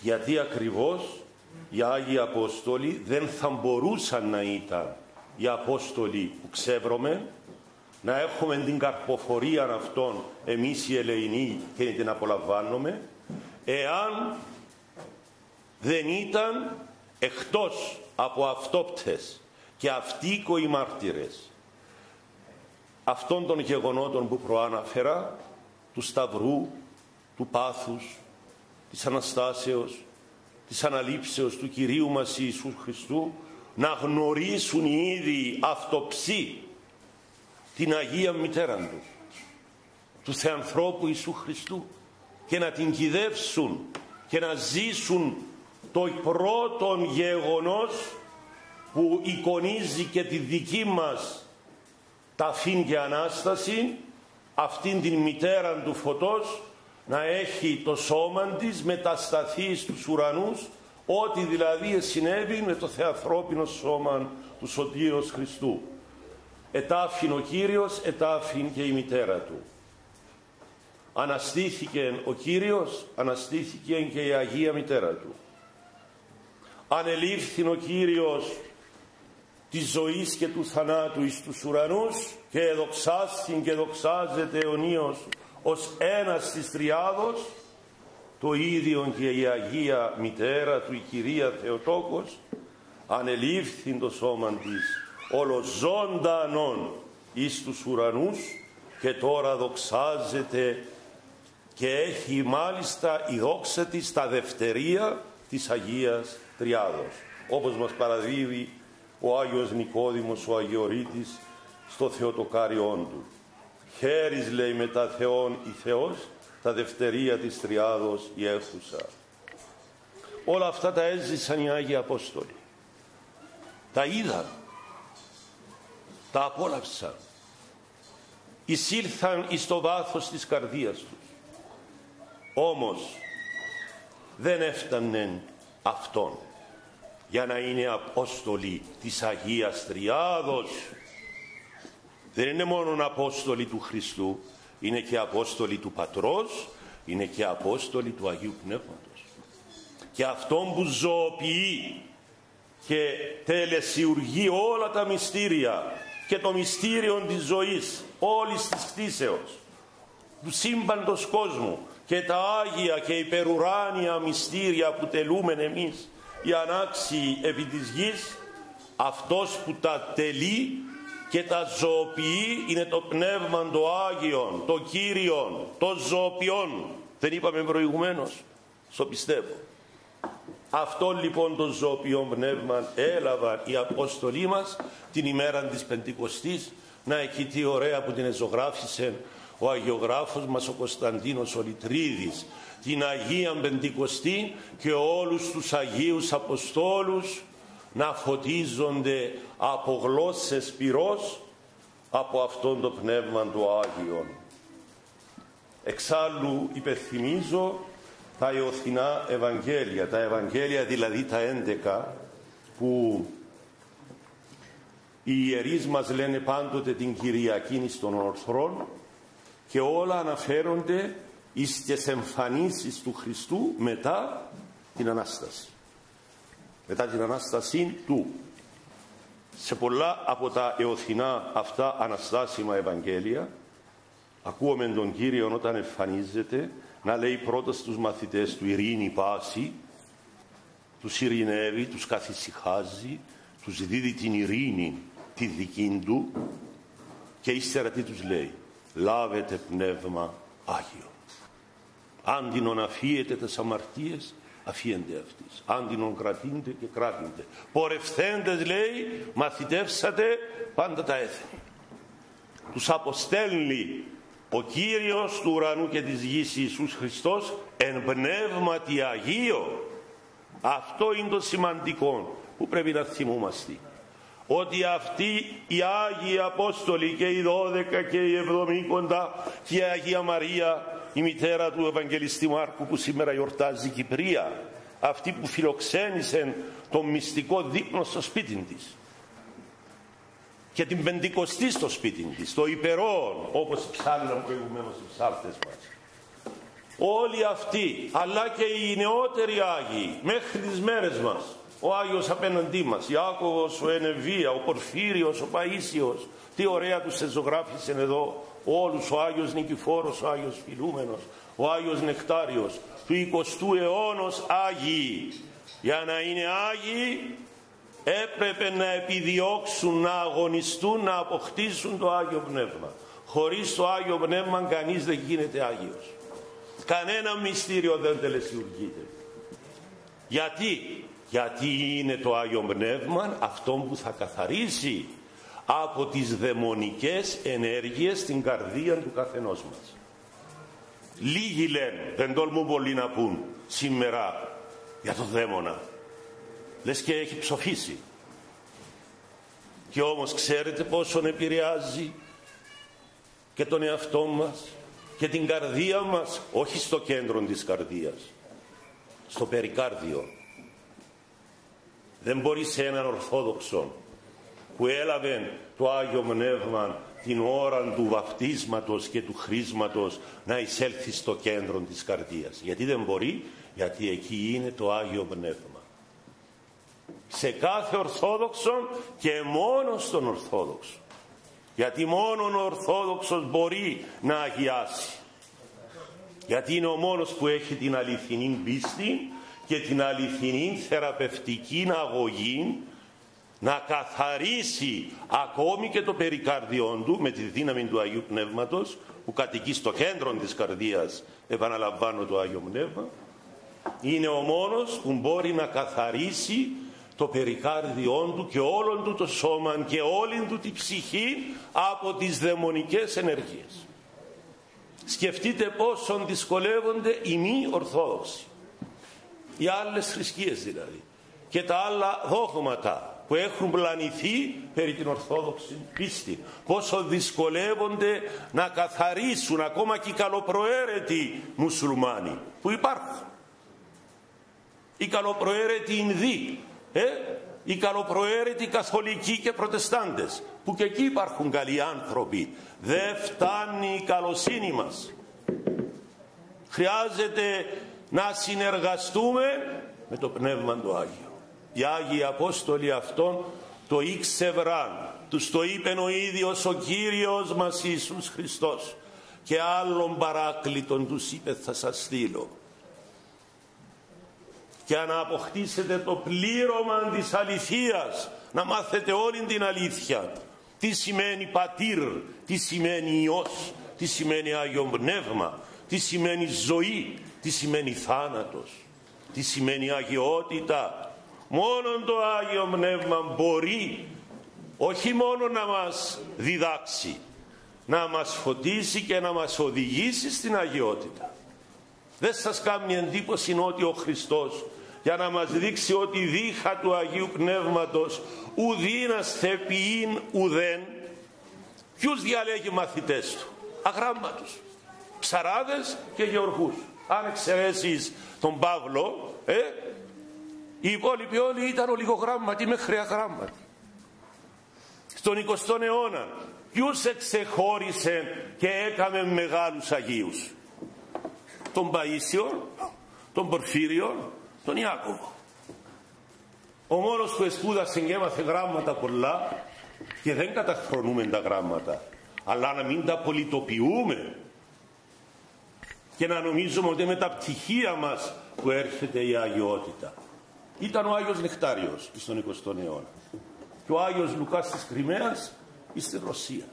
Γιατί ακριβώς οι Άγιοι Απόστολοι δεν θα μπορούσαν να ήταν οι Απόστολοι που ξεύρωμε, να έχουμε την καρποφορία αυτών εμείς οι Ελεηνοί και την απολαμβάνουμε, εάν δεν ήταν εκτός από αυτόπτες και αυτοί οι μάρτυρες αυτών των γεγονότων που προάναφερα, του Σταυρού, του πάθους, της Αναστάσεως, της αναλήψεως του Κυρίου μας Ιησού Χριστού να γνωρίσουν ήδη αυτοψή την Αγία Μητέρα του, του Θεανθρώπου Ιησού Χριστού και να την κυδεύσουν και να ζήσουν το πρώτο γεγονός που εικονίζει και τη δική μας ταφήν και Ανάσταση αυτήν την μητέρα του φωτός να έχει το σώμα της μετασταθεί στους ουρανούς ό,τι δηλαδή συνέβη με το θεαθρώπινο σώμα του Σωτήρος Χριστού. Ετάφην ο Κύριος, ετάφην και η μητέρα του. Αναστήθηκε ο Κύριος, αναστήθηκε και η Αγία Μητέρα του. Ανελήφθη ο Κύριος της ζωής και του θανάτου εις τους ουρανούς και εδοξάστην και δοξάζεται αιωνίως ως ένας της Τριάδος το ίδιο και η Αγία Μητέρα του η Κυρία Θεοτόκος ανελήφθη το σώμα της ολοζώντανον εις τους ουρανούς και τώρα δοξάζεται και έχει μάλιστα η δόξα της τα δευτερία της Αγίας Τριάδος όπως μας παραδίδει ο Άγιος Νικόδημος ο Αγιορείτης στο Θεοτοκάριόν του. Χέρις λέει μετά Θεόν η Θεός τα δευτερία της Τριάδος η έχουσα όλα αυτά τα έζησαν οι Άγιοι Απόστολοι. Τα είδαν. Τα απόλαυσαν. Εισήλθαν εις το βάθος της καρδίας τους. Όμως δεν έφτανε αυτόν για να είναι Απόστολοι της Αγίας Τριάδος. Δεν είναι μόνο Απόστολοι του Χριστού είναι και Απόστολοι του Πατρός είναι και Απόστολοι του Αγίου Πνεύματος. Και αυτόν που ζωοποιεί και τελεσιουργεί όλα τα μυστήρια και το μυστήριο της ζωής όλης της κτίσεως του σύμπαντος κόσμου και τα Άγια και υπερουράνια μυστήρια που τελούμε εμείς οι ανάξιοι επί της γης αυτός που τα τελεί και τα ζωοποιεί είναι το πνεύμα το Άγιον, το Κύριον, το ζωοποιόν. Δεν είπαμε προηγουμένως, στο πιστεύω. Αυτό λοιπόν το ζωοποιό πνεύμα έλαβαν οι Απόστολοι μας την ημέρα της Πεντηκοστής να εκεί τι ωραία που την εζωγράφησε ο Αγιογράφος μας ο Κωνσταντίνος ο Λιτρίδης την Αγία Πεντηκοστή και όλους τους Αγίους Αποστόλους να φωτίζονται από γλώσσες πυρός από αυτόν το πνεύμα του Άγιον. Εξάλλου υπενθυμίζω τα Ιωθινά Ευαγγέλια, τα Ευαγγέλια δηλαδή τα 11 που οι ιερείς μας λένε πάντοτε την Κυριακή των Ορθρών και όλα αναφέρονται εις τις εμφανίσεις του Χριστού μετά την Ανάσταση. Μετά την Ανάσταση του. Σε πολλά από τα εωθινά αυτά αναστάσιμα Ευαγγέλια ακούουμε τον Κύριο όταν εμφανίζεται να λέει πρώτα στους μαθητές του ειρήνη πάση, τους ειρηνεύει, τους καθησυχάζει, τους δίδει την ειρήνη τη δική του και ύστερα τι τους λέει. Λάβετε πνεύμα Άγιο άντινον αφίετε τις αμαρτίες αφίεντε αυτής. Άντινον κρατήντε και κράτηντε πορευθέντες λέει μαθητεύσατε πάντα τα έθνη. Τους αποστέλνει ο Κύριος του ουρανού και της γης Ιησούς Χριστός εν πνεύματι Αγίο αυτό είναι το σημαντικό που πρέπει να θυμούμαστε ότι αυτοί οι Άγιοι Απόστολοι και οι δώδεκα και οι εβδομήκοντα και η Αγία Μαρία η μητέρα του Ευαγγελιστή Μάρκου που σήμερα γιορτάζει Κυπρία αυτή που φιλοξένησε τον μυστικό δείπνο στο σπίτι της και την πεντηκοστή στο σπίτι της, το υπερόν όπως ψάλλαν προηγουμένως οι ψάλτες μας. Όλοι αυτοί, αλλά και οι νεότεροι Άγιοι, μέχρι τις μέρες μας, ο Άγιος απέναντί μας, Ιάκωβος, ο Ενεβία, ο Πορφύριος, ο Παΐσιος, τι ωραία τους εζωγράφησε εδώ όλους, ο Άγιος Νικηφόρος, ο Άγιος Φιλούμενος, ο Άγιος Νεκτάριος, του 20ου αιώνος Άγιοι. Για να είναι Άγιοι έπρεπε να επιδιώξουν, να αγωνιστούν, να αποκτήσουν το Άγιο Πνεύμα. Χωρίς το Άγιο Πνεύμα κανείς δεν γίνεται Άγιος. Κανένα μυστήριο δεν τελεσιουργείται. Γιατί, γιατί είναι το Άγιο Πνεύμα αυτό που θα καθαρίσει από τις δαιμονικές ενέργειες στην καρδία του καθενός μας. Λίγοι λένε, δεν τολμούν πολύ να πούν σήμερα για το δαίμονα. Λες και έχει ψοφήσει. Και όμως ξέρετε πόσον επηρεάζει και τον εαυτό μας και την καρδία μας όχι στο κέντρο της καρδίας στο περικάρδιο. Δεν μπορεί σε έναν Ορθόδοξο που έλαβε το Άγιο Πνεύμα την ώρα του βαπτίσματος και του χρήσματος να εισέλθει στο κέντρο της καρδίας γιατί δεν μπορεί γιατί εκεί είναι το Άγιο Πνεύμα σε κάθε Ορθόδοξο και μόνος στον Ορθόδοξο. Γιατί μόνο ο Ορθόδοξος μπορεί να αγιάσει. Γιατί είναι ο μόνος που έχει την αληθινή πίστη και την αληθινή θεραπευτική αγωγή να καθαρίσει ακόμη και το περικάρδιόν του με τη δύναμη του Αγίου Πνεύματος που κατοικεί στο κέντρο της καρδίας επαναλαμβάνω το Άγιο Πνεύμα είναι ο μόνος που μπορεί να καθαρίσει το περικάρδιόν του και όλον του το σώμα και όλη του τη ψυχή από τις δαιμονικές ενεργείες. Σκεφτείτε πόσο δυσκολεύονται οι μη ορθόδοξοι. Οι άλλες θρησκείες δηλαδή. Και τα άλλα δόγματα που έχουν πλανηθεί περί την Ορθόδοξη πίστη. Πόσο δυσκολεύονται να καθαρίσουν ακόμα και οι καλοπροαίρετοι μουσουλμάνοι που υπάρχουν. Οι καλοπροαίρετοι Ινδοί, ε, οι καλοπροαίρετοι καθολικοί και προτεστάντες που και εκεί υπάρχουν καλοί άνθρωποι. Δεν φτάνει η καλοσύνη μας. Χρειάζεται να συνεργαστούμε με το Πνεύμα του Άγιο οι Άγιοι Απόστολοι αυτών το ήξευραν, τους το είπε ο ίδιος ο Κύριος μας Ιησούς Χριστός. Και άλλων παράκλητων τους είπε θα σας στείλω και να αποκτήσετε το πλήρωμα της αληθείας να μάθετε όλη την αλήθεια. Τι σημαίνει πατήρ, τι σημαίνει Υιός, τι σημαίνει Άγιο Πνεύμα, τι σημαίνει ζωή, τι σημαίνει θάνατος, τι σημαίνει αγιότητα, Μόνο το Άγιο Πνεύμα μπορεί όχι μόνο να μας διδάξει, να μας φωτίσει και να μας οδηγήσει στην αγιότητα. Δεν σας κάνει εντύπωση ότι ο Χριστός για να μας δείξει ότι δίχα του Αγίου Πνεύματος ουδήναστε ποιήν ουδέν ποιους διαλέγει μαθητές του; Αγράμματους ψαράδες και γεωργούς αν εξαιρέσεις τον Παύλο ε, οι υπόλοιποι όλοι ήταν ολιγογράμματοι μέχρι αγράμματοι. Στον 20ο αιώνα ποιους εξεχώρισε και έκαμε μεγάλους Αγίους. Τον Παΐσιο, τον Πορφύριο, τον Ιάκωβο. Ο μόνος που εспούδασε και έμαθε γράμματα πολλά και δεν καταχρονούμε τα γράμματα αλλά να μην τα πολιτοποιούμε και να νομίζουμε ότι με τα πτυχία μας που έρχεται η αγιότητα ήταν ο Άγιος Νεκτάριος στον 20ο αιώνα και ο Άγιος Λουκάς της Κρυμαίας στη Ρωσία.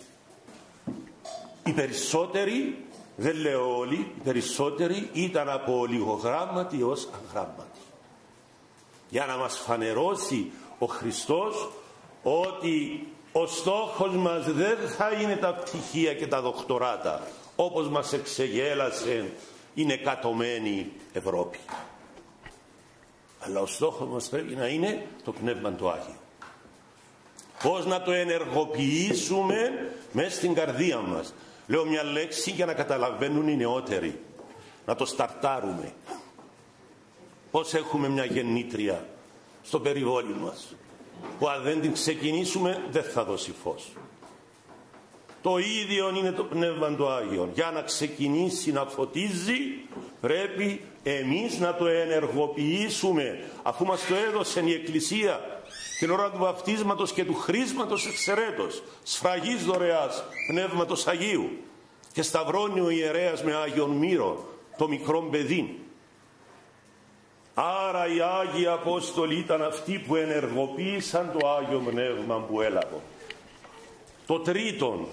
Οι περισσότεροι, δεν λέω όλοι, οι περισσότεροι ήταν από ολιγογράμματοι ως αγράμματοι. Για να μας φανερώσει ο Χριστός ότι ο στόχος μας δεν θα είναι τα πτυχία και τα δοκτοράτα όπως μας εξεγέλασε η νεκατωμένη Ευρώπη αλλά ο στόχος μας πρέπει να είναι το Πνεύμα του Άγιο. Πως να το ενεργοποιήσουμε μέσα στην καρδία μας. Λέω μια λέξη για να καταλαβαίνουν οι νεότεροι. Να το σταρτάρουμε. Πως έχουμε μια γεννήτρια στο περιβόλι μας που αν δεν την ξεκινήσουμε δεν θα δώσει φως. Το ίδιο είναι το Πνεύμα του Άγιο. Για να ξεκινήσει να φωτίζει πρέπει εμείς να το ενεργοποιήσουμε αφού μας το έδωσε η Εκκλησία την ώρα του βαφτίσματος και του χρήσματος εξαιρέτως σφραγής δωρεάς Πνεύματος Αγίου και σταυρώνει ο ιερέας με Άγιον Μύρο το μικρό παιδί. Άρα οι Άγιοι Απόστολοι ήταν αυτοί που ενεργοποίησαν το Άγιο Πνεύμα που έλαβαν. Το τρίτον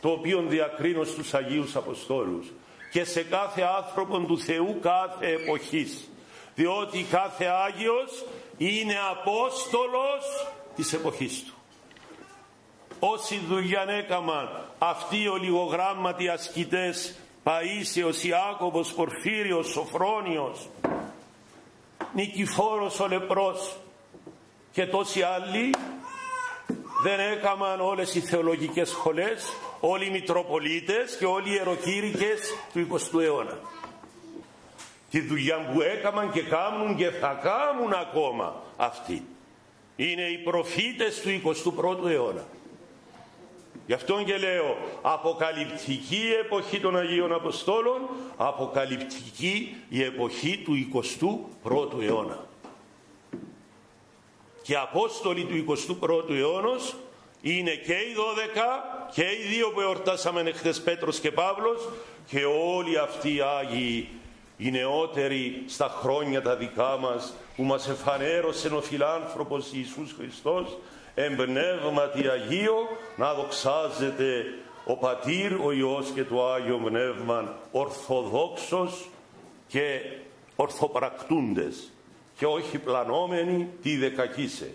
το οποίο διακρίνω στους Αγίους Αποστόλους και σε κάθε άνθρωπο του Θεού κάθε εποχής. Διότι κάθε Άγιος είναι Απόστολος της εποχής του. Όσοι δουλειά έκαναν αυτοί οι ολιγογράμματοι ασκητές Παΐσιος, Ιάκωβος, Πορφύριος, Σοφρόνιος Νικηφόρος ο Λεπρός και τόσοι άλλοι δεν έκαναν όλες οι θεολογικές σχολές όλοι οι Μητροπολίτες και όλοι οι ιεροκήρυκες του 20ου αιώνα. Τη δουλειά που έκαναν και κάνουν και θα κάνουν ακόμα αυτοί. Είναι οι προφήτες του 21ου αιώνα. Γι' αυτό και λέω αποκαλυπτική εποχή των Αγίων Αποστόλων, αποκαλυπτική η εποχή του 21ου αιώνα. Και Απόστολοι του 21ου αιώνος είναι και οι 12 και οι δύο που εορτάσαμε εχθές Πέτρος και Παύλος και όλοι αυτοί οι Άγιοι οι νεότεροι στα χρόνια τα δικά μας που μας εφανέρωσε ο φιλάνθρωπος Ιησούς Χριστός εμπνεύματι Αγίο να δοξάζεται ο Πατήρ, ο Υιός και το Άγιο Πνεύμα ορθοδόξος και ορθοπρακτούντες και όχι πλανόμενοι τι δεκακίσε.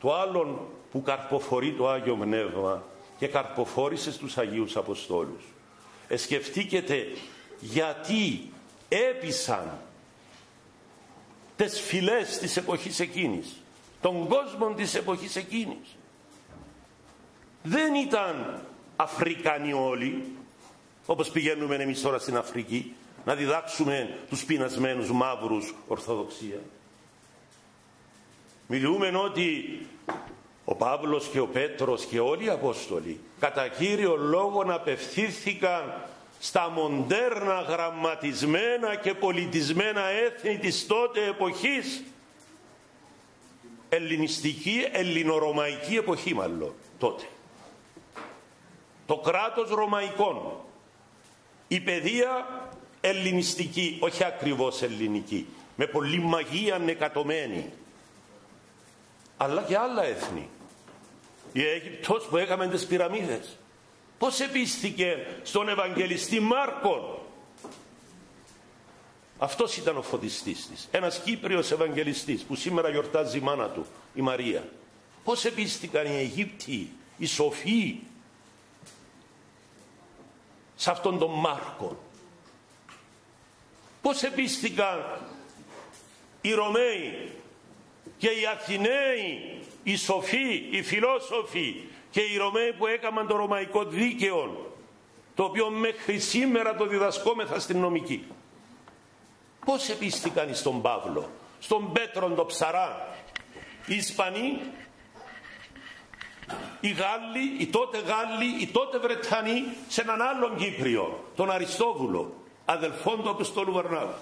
Το άλλον που καρποφορεί το Άγιο Πνεύμα και καρποφόρησε στους Αγίους Αποστόλους. Εσκεφτήκετε γιατί έπισαν τις φυλές της εποχής εκείνης, των κόσμων της εποχής εκείνης. Δεν ήταν Αφρικανοί όλοι, όπως πηγαίνουμε εμείς τώρα στην Αφρική, να διδάξουμε τους πεινασμένους μαύρους Ορθοδοξία. Μιλούμε ότι ο Παύλος και ο Πέτρος και όλοι οι Απόστολοι κατά κύριο λόγο απευθύνθηκαν στα μοντέρνα γραμματισμένα και πολιτισμένα έθνη της τότε εποχής. Ελληνιστική, ελληνορωμαϊκή εποχή μάλλον τότε. Το κράτος ρωμαϊκών. Η παιδεία ελληνιστική όχι ακριβώς ελληνική με πολύ μαγεία νεκατωμένη αλλά και άλλα έθνη η Αίγυπτος που έκαμε τις πυραμίδες Πώς επίστηκε στον Ευαγγελιστή Μάρκον. Αυτός ήταν ο φωτιστής της. Ένας Κύπριος Ευαγγελιστής που σήμερα γιορτάζει η μάνα του, η Μαρία. Πώς επίστηκαν οι Αιγύπτιοι, οι σοφοί, σε αυτόν τον Μάρκον. Πώς επίστηκαν οι Ρωμαίοι και οι Αθηναίοι, οι σοφοί, οι φιλόσοφοι, και οι Ρωμαίοι που έκαναν το ρωμαϊκό δίκαιο το οποίο μέχρι σήμερα το διδασκόμεθα στην νομική. Πώς επίστηκαν στον Παύλο, στον Πέτρον το ψαρά, οι Ισπανοί, οι Γάλλοι, οι τότε Γάλλοι, οι τότε Βρετανοί σε έναν άλλον Κύπριο, τον Αριστόβουλο, αδελφόν του Αποστόλου Βαρνάβου.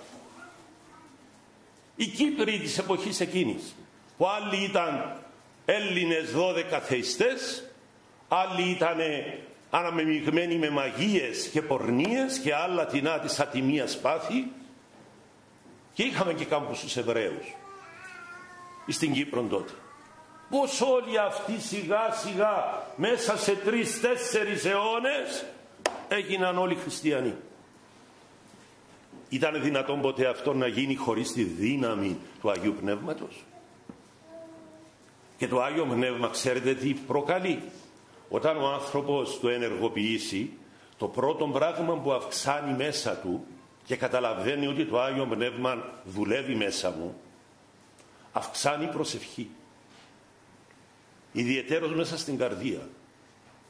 Οι Κύπροι της εποχής εκείνης, που άλλοι ήταν Έλληνες 12 θεϊστές, άλλοι ήταν αναμεμειγμένοι με μαγείες και πορνίες και άλλα τεινά της ατιμίας πάθη και είχαμε και κάμπους στους Εβραίους στην Κύπρο τότε πως όλοι αυτοί σιγά σιγά μέσα σε τρεις τέσσερις αιώνες έγιναν όλοι χριστιανοί ήταν δυνατόν ποτέ αυτό να γίνει χωρίς τη δύναμη του Αγίου Πνεύματος; Και το Άγιο Πνεύμα ξέρετε τι προκαλεί; Όταν ο άνθρωπος το ενεργοποιήσει, το πρώτο πράγμα που αυξάνει μέσα του και καταλαβαίνει ότι το Άγιο Πνεύμα δουλεύει μέσα μου, αυξάνει προσευχή. Ιδιαιτέρως μέσα στην καρδία.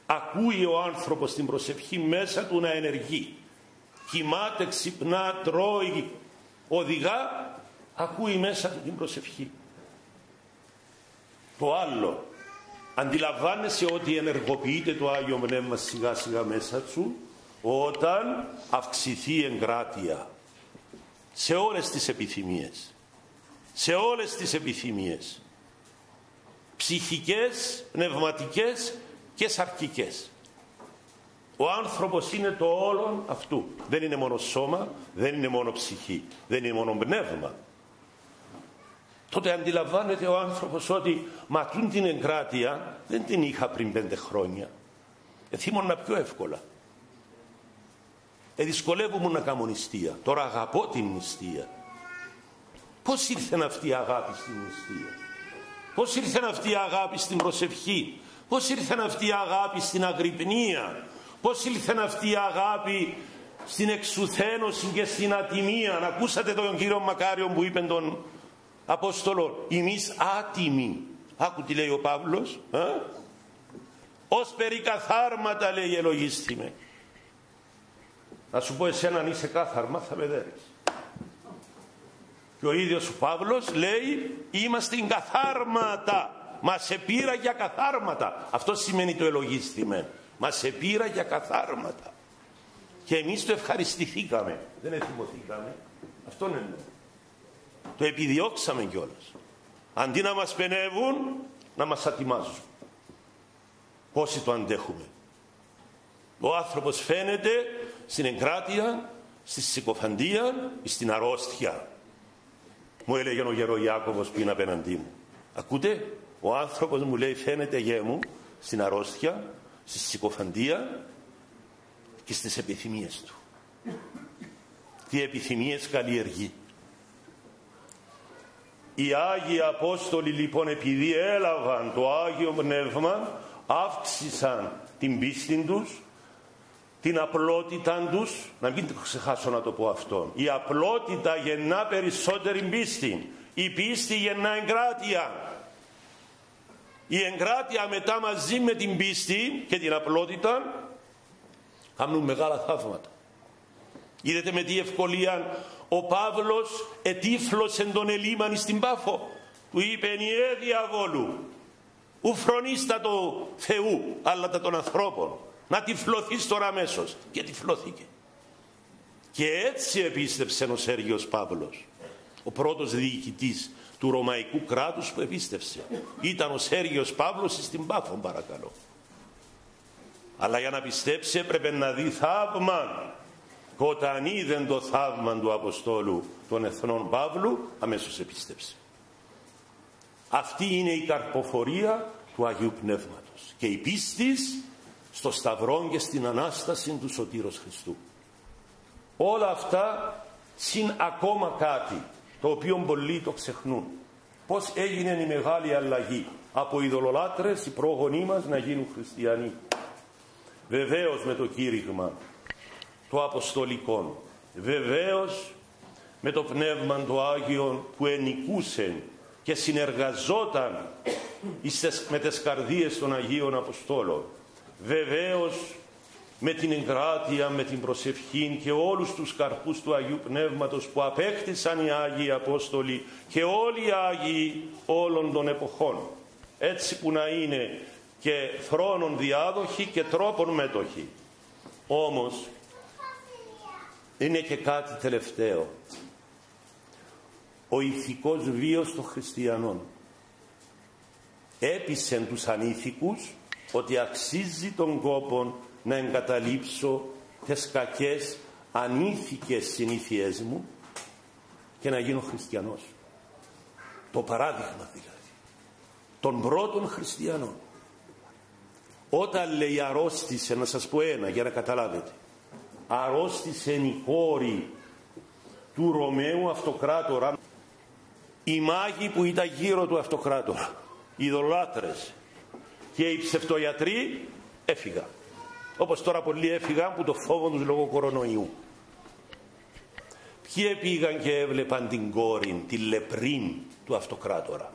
Ακούει ο άνθρωπος την προσευχή μέσα του να ενεργεί. Κοιμάται, ξυπνά, τρώει, οδηγά, ακούει μέσα του την προσευχή. Το άλλο, αντιλαμβάνεσαι ότι ενεργοποιείται το Άγιο Πνεύμα σιγά σιγά μέσα σου όταν αυξηθεί η εγκράτεια. Σε όλες τις επιθυμίες. Σε όλες τις επιθυμίες. Ψυχικές, πνευματικές και σαρκικές ο άνθρωπος είναι το όλον αυτού δεν είναι μόνο σώμα, δεν είναι μόνο ψυχή δεν είναι μόνο πνεύμα τότε αντιλαμβάνεται ο άνθρωπος ότι μα την εγκράτεια δεν την είχα πριν πέντε χρόνια. Εθίμωνα πιο εύκολα. Εδυσκολεύομαι να κάνω νηστεία. Τώρα αγαπώ την νηστεία. Πώς ήρθε αυτή η αγάπη στην νηστεία; Πώς ήρθε αυτή η αγάπη στην προσευχή; Πώς ήρθε αυτή η αγάπη στην αγρυπνία; Πώς ήρθε αυτή η αγάπη στην εξουθένωση και στην ατιμία; Να ακούσατε τον κύριο Μακάριο που είπε τον Απόστολο, εμείς άτιμοι. Άκου τι λέει ο Παύλος. Ε; Ως περί καθάρματα λέει ελογίστημε. Να σου πω εσένα αν είσαι κάθαρμα θα με δέρεις. Και ο ίδιος ο Παύλος λέει είμαστε καθάρματα. Μας σε πήρα για καθάρματα. Αυτό σημαίνει το ελογίστημε. Μα σε πήρα για καθάρματα. Και εμείς το ευχαριστηθήκαμε. Δεν εθιμωθήκαμε. Αυτό είναι το επιδιώξαμε κιόλας. Αντί να μας πενεύουν, να μας ατιμάζουν. Πόσοι το αντέχουμε. Ο άνθρωπος φαίνεται στην εγκράτεια στη συκοφαντία ή στην αρρώστια. Μου έλεγε ο γερο Ιάκωβος που είναι απέναντί μου. Ακούτε, ο άνθρωπος μου λέει φαίνεται γέ μου στην αρρώστια, στη συκοφαντία και στις επιθυμίες του. Τι επιθυμίες καλλιεργεί. Οι Άγιοι Απόστολοι λοιπόν επειδή έλαβαν το Άγιο Πνεύμα αύξησαν την πίστη τους την απλότητα τους, να μην το ξεχάσω να το πω αυτό. Η απλότητα γεννά περισσότερη πίστη. Η πίστη γεννά εγκράτεια. Η εγκράτεια μετά μαζί με την πίστη και την απλότητα κάνουν μεγάλα θαύματα. Είδατε με τι ευκολία ο Παύλος ετύφλωσε τον Ελίμανη στην Πάφο. Του είπε «Ενιέ διαβόλου, ου φρονίστατο Θεού, αλλά τα των ανθρώπων» να τυφλωθείς τώρα αμέσως. Και τυφλώθηκε. Και έτσι επίστεψε ο Σέργιος Παύλος. Ο πρώτος διοικητής του Ρωμαϊκού κράτους που επίστευσε. Ήταν ο Σέργιος Παύλος στην Πάφο παρακαλώ. Αλλά για να πιστέψει έπρεπε να δει θαύμα. Και όταν είδε το θαύμα του Αποστόλου των Εθνών Παύλου αμέσως επίστεψε. Αυτή είναι η καρποφορία του Αγίου Πνεύματος. Και η πίστης στο Σταυρό και στην Ανάσταση του Σωτήρος Χριστού. Όλα αυτά συν ακόμα κάτι το οποίο πολλοί το ξεχνούν. Πώς έγινε η μεγάλη αλλαγή; Από ειδωλολάτρες οι πρόγονοί μας να γίνουν χριστιανοί. Βεβαίως με το κήρυγμα το Αποστολικό. Βεβαίως με το Πνεύμα του Άγιον που ενικούσε και συνεργαζόταν με τις καρδίες των Αγίων Αποστόλων βεβαίως με την εγκράτεια, με την προσευχή και όλους τους καρπούς του Αγίου Πνεύματος που απέκτησαν οι Άγιοι Απόστολοι και όλοι οι Άγιοι όλων των εποχών. Έτσι που να είναι και θρόνων διάδοχοι και τρόπων μέτοχοι. Όμως είναι και κάτι τελευταίο. Ο ηθικός βίος των χριστιανών έπεισε τους ανήθικους ότι αξίζει τον κόπο να εγκαταλείψω τις κακές ανήθικες συνήθειές μου και να γίνω χριστιανός. Το παράδειγμα δηλαδή των πρώτων χριστιανών. Όταν λέει αρρώστησε, να σας πω ένα για να καταλάβετε. Αρρώστησε η κόρη του Ρωμαίου αυτοκράτορα οι μάγοι που ήταν γύρω του αυτοκράτορα, οι δολάτρες και οι ψευτοιατροί έφυγαν. Όπως τώρα πολλοί έφυγαν που το φόβο τους λόγω κορονοϊού. Ποιοι πήγαν και έβλεπαν την κόρη, τη λεπρίν του αυτοκράτορα.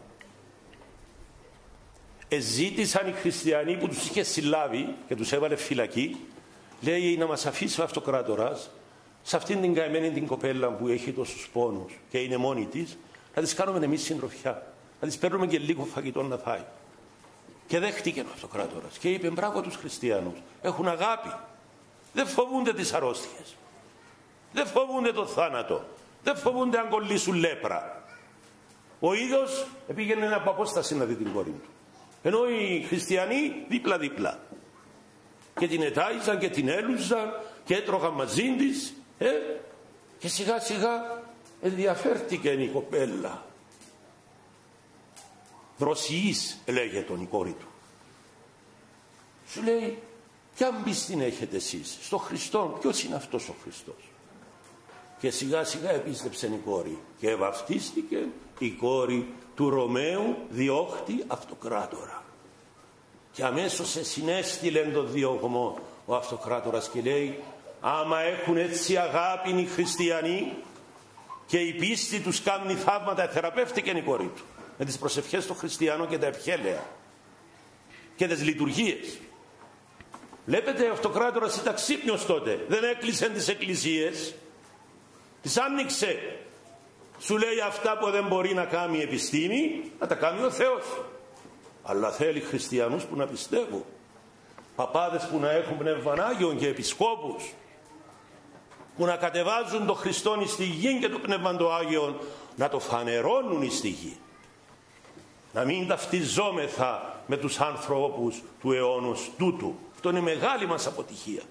Εζήτησαν οι χριστιανοί που τους είχε συλλάβει και τους έβαλε φυλακή λέει να μας αφήσει ο αυτοκράτορας σε αυτήν την καημένη την κοπέλα που έχει τόσους πόνους και είναι μόνη της να τις κάνουμε εμείς συντροφιά να τις παίρνουμε και λίγο φαγητό να φάει και δέχτηκε ο αυτοκράτορας και είπε μπράβο τους χριστιανούς. Έχουν αγάπη. Δεν φοβούνται τις αρρώστιες. Δεν φοβούνται το θάνατο. Δεν φοβούνται αν κολλήσουν λέπρα. Ο ίδιος πήγαινε από απόσταση να δει την κόρη του. Ενώ οι χριστιανοί δίπλα-δίπλα. Και την ετάιζαν και την έλουζαν και έτρωγαν μαζί της. Ε, και σιγά σιγά ενδιαφέρθηκε η κοπέλα δροσιής λέγεται η κόρη του. Σου λέει ποια την έχετε εσείς στο Χριστό ποιος είναι αυτός ο Χριστός; Και σιγά σιγά επίστεψε η κόρη και βαφτίστηκε η κόρη του Ρωμαίου διώχτη αυτοκράτορα. Και αμέσως σε συνέστηλε τον διωγμό ο αυτοκράτορας και λέει άμα έχουν έτσι αγάπη οι χριστιανοί και η πίστη τους κάνει θαύματα θεραπεύτηκε η κόρη του με τις προσευχές των χριστιανών και τα ευχέλαια και τις λειτουργίες. Βλέπετε ο αυτοκράτορας ήταν ξύπνιος τότε. Δεν έκλεισε τις εκκλησίες. Τις άνοιξε. Σου λέει αυτά που δεν μπορεί να κάνει η επιστήμη να τα κάνει ο Θεός. Αλλά θέλει χριστιανούς που να πιστεύουν. Παπάδες που να έχουν πνευμανάγιον και επισκόπους που να κατεβάζουν το Χριστόν στη γη και το Πνεύμα το Άγιον να το φανερώνουν στη γη να μην ταυτιζόμεθα με τους άνθρωπους του αιώνος τούτου. Αυτό είναι μεγάλη μας αποτυχία.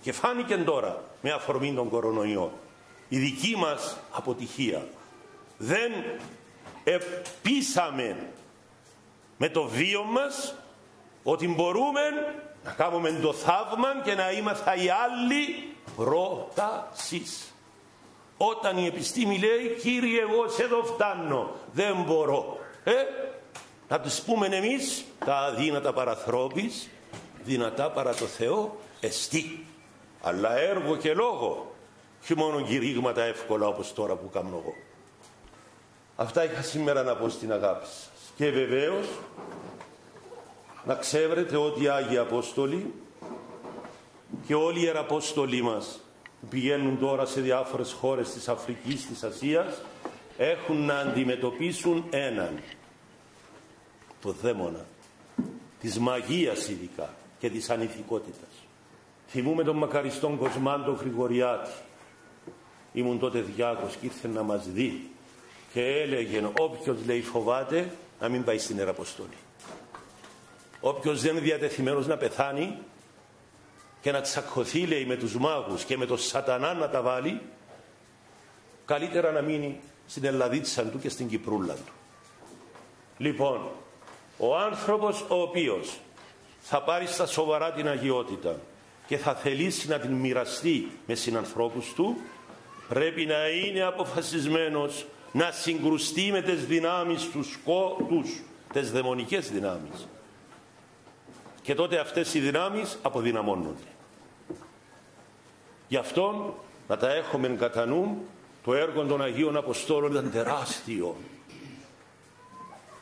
Και φάνηκε τώρα με αφορμή των κορονοϊών. Η δική μας αποτυχία. Δεν επίσαμε με το βίο μας ότι μπορούμε να κάνουμε το θαύμα και να είμαστε οι άλλοι πρότασης. Όταν η επιστήμη λέει «Κύριε εγώ σε εδώ φτάνω, δεν μπορώ». Ε, να τους πούμε εμείς τα αδύνατα παραθρώπης, δυνατά παρά το Θεό, εστί. Αλλά έργο και λόγο, και μόνο κηρύγματα εύκολα όπως τώρα που κάνω εγώ. Αυτά είχα σήμερα να πω στην αγάπη σας. Και βεβαίως να ξέρετε ότι οι Άγιοι Απόστολοι και όλοι οι Ιεραπόστολοι μας που πηγαίνουν τώρα σε διάφορες χώρες της Αφρικής, της Ασίας έχουν να αντιμετωπίσουν έναν το δαίμονα της μαγείας ειδικά και της ανηθικότητας. Θυμούμε τον μακαριστόν Κοσμάντο Γρηγοριάτη. Ήμουν τότε διάκος και ήρθε να μας δει και έλεγε όποιος λέει φοβάται να μην πάει στην Εραποστολή. Όποιος δεν είναι διατεθειμένος να πεθάνει και να τσακωθεί λέει με τους μάγους και με τον σατανά να τα βάλει καλύτερα να μείνει στην Ελλαδίτσα του και στην Κυπρούλα του. Λοιπόν, ο άνθρωπος ο οποίος θα πάρει στα σοβαρά την αγιότητα και θα θελήσει να την μοιραστεί με συνανθρώπους του πρέπει να είναι αποφασισμένος να συγκρουστεί με τις δυνάμεις τους σκότους, τις δαιμονικές δυνάμεις. Και τότε αυτές οι δυνάμεις αποδυναμώνονται. Γι' αυτό να τα έχουμε κατά νου, το έργο των Αγίων Αποστόλων ήταν τεράστιο.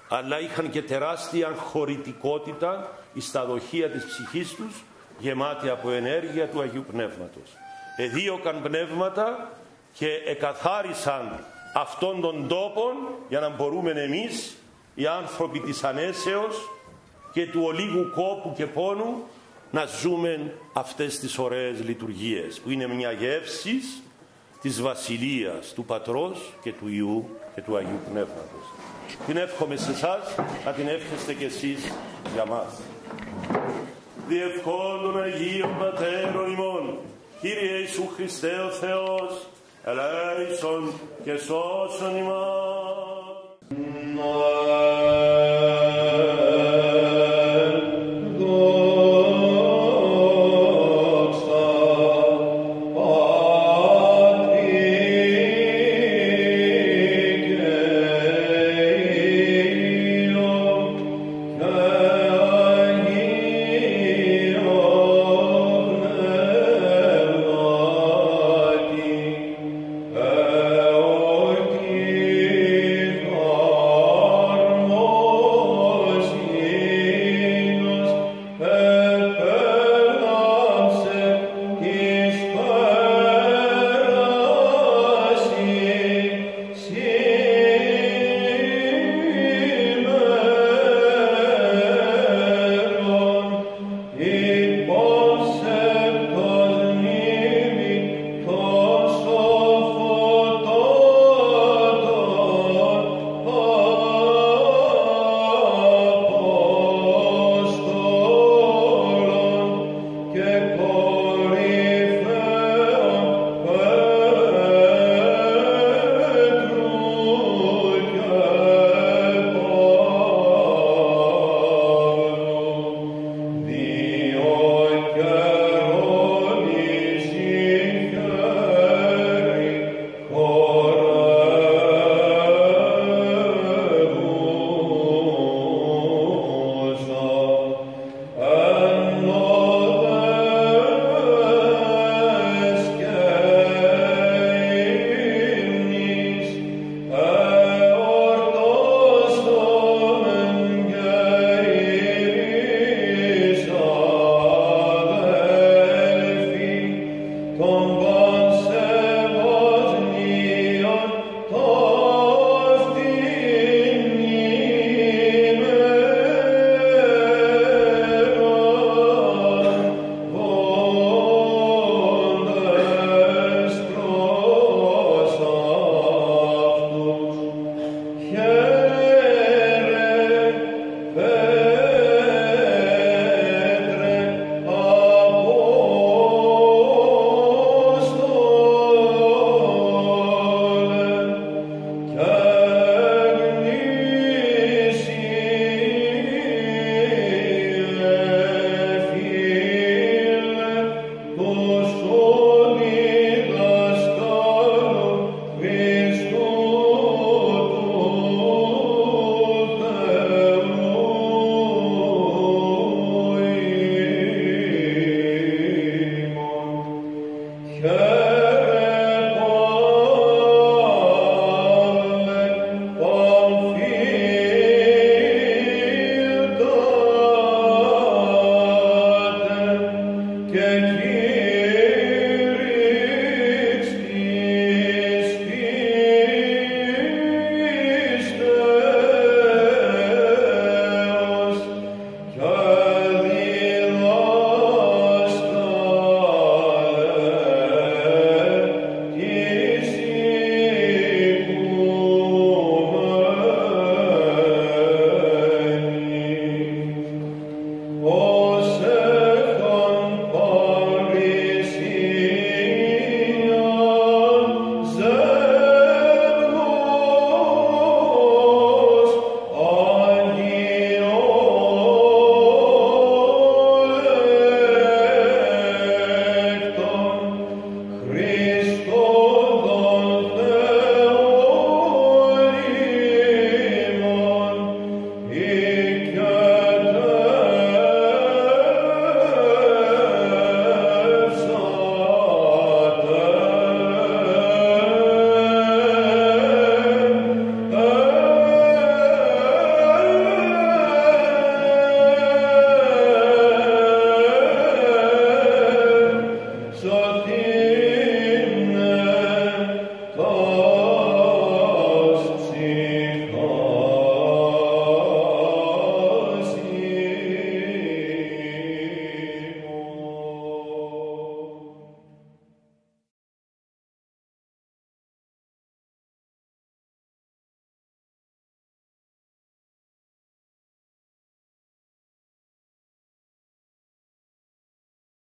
Αλλά είχαν και τεράστια χωρητικότητα στα δοχεία της ψυχής τους, γεμάτη από ενέργεια του Αγίου Πνεύματος. Εδίωκαν πνεύματα και εκαθάρισαν αυτών των τόπων για να μπορούμε εμείς οι άνθρωποι της ανέσεως και του ολίγου κόπου και πόνου να ζούμε αυτές τις ωραίες λειτουργίες που είναι μια γεύσης της Βασιλείας του Πατρός και του Ιού και του Αγίου Πνεύματος. Την εύχομαι σε εσάς, να την εύχεστε κι εσείς για μας. Διευκόντων Αγίων Πατέρων ημών, Κύριε Ιησού Χριστέ ο Θεός, ελέησον και σώσον ημάς.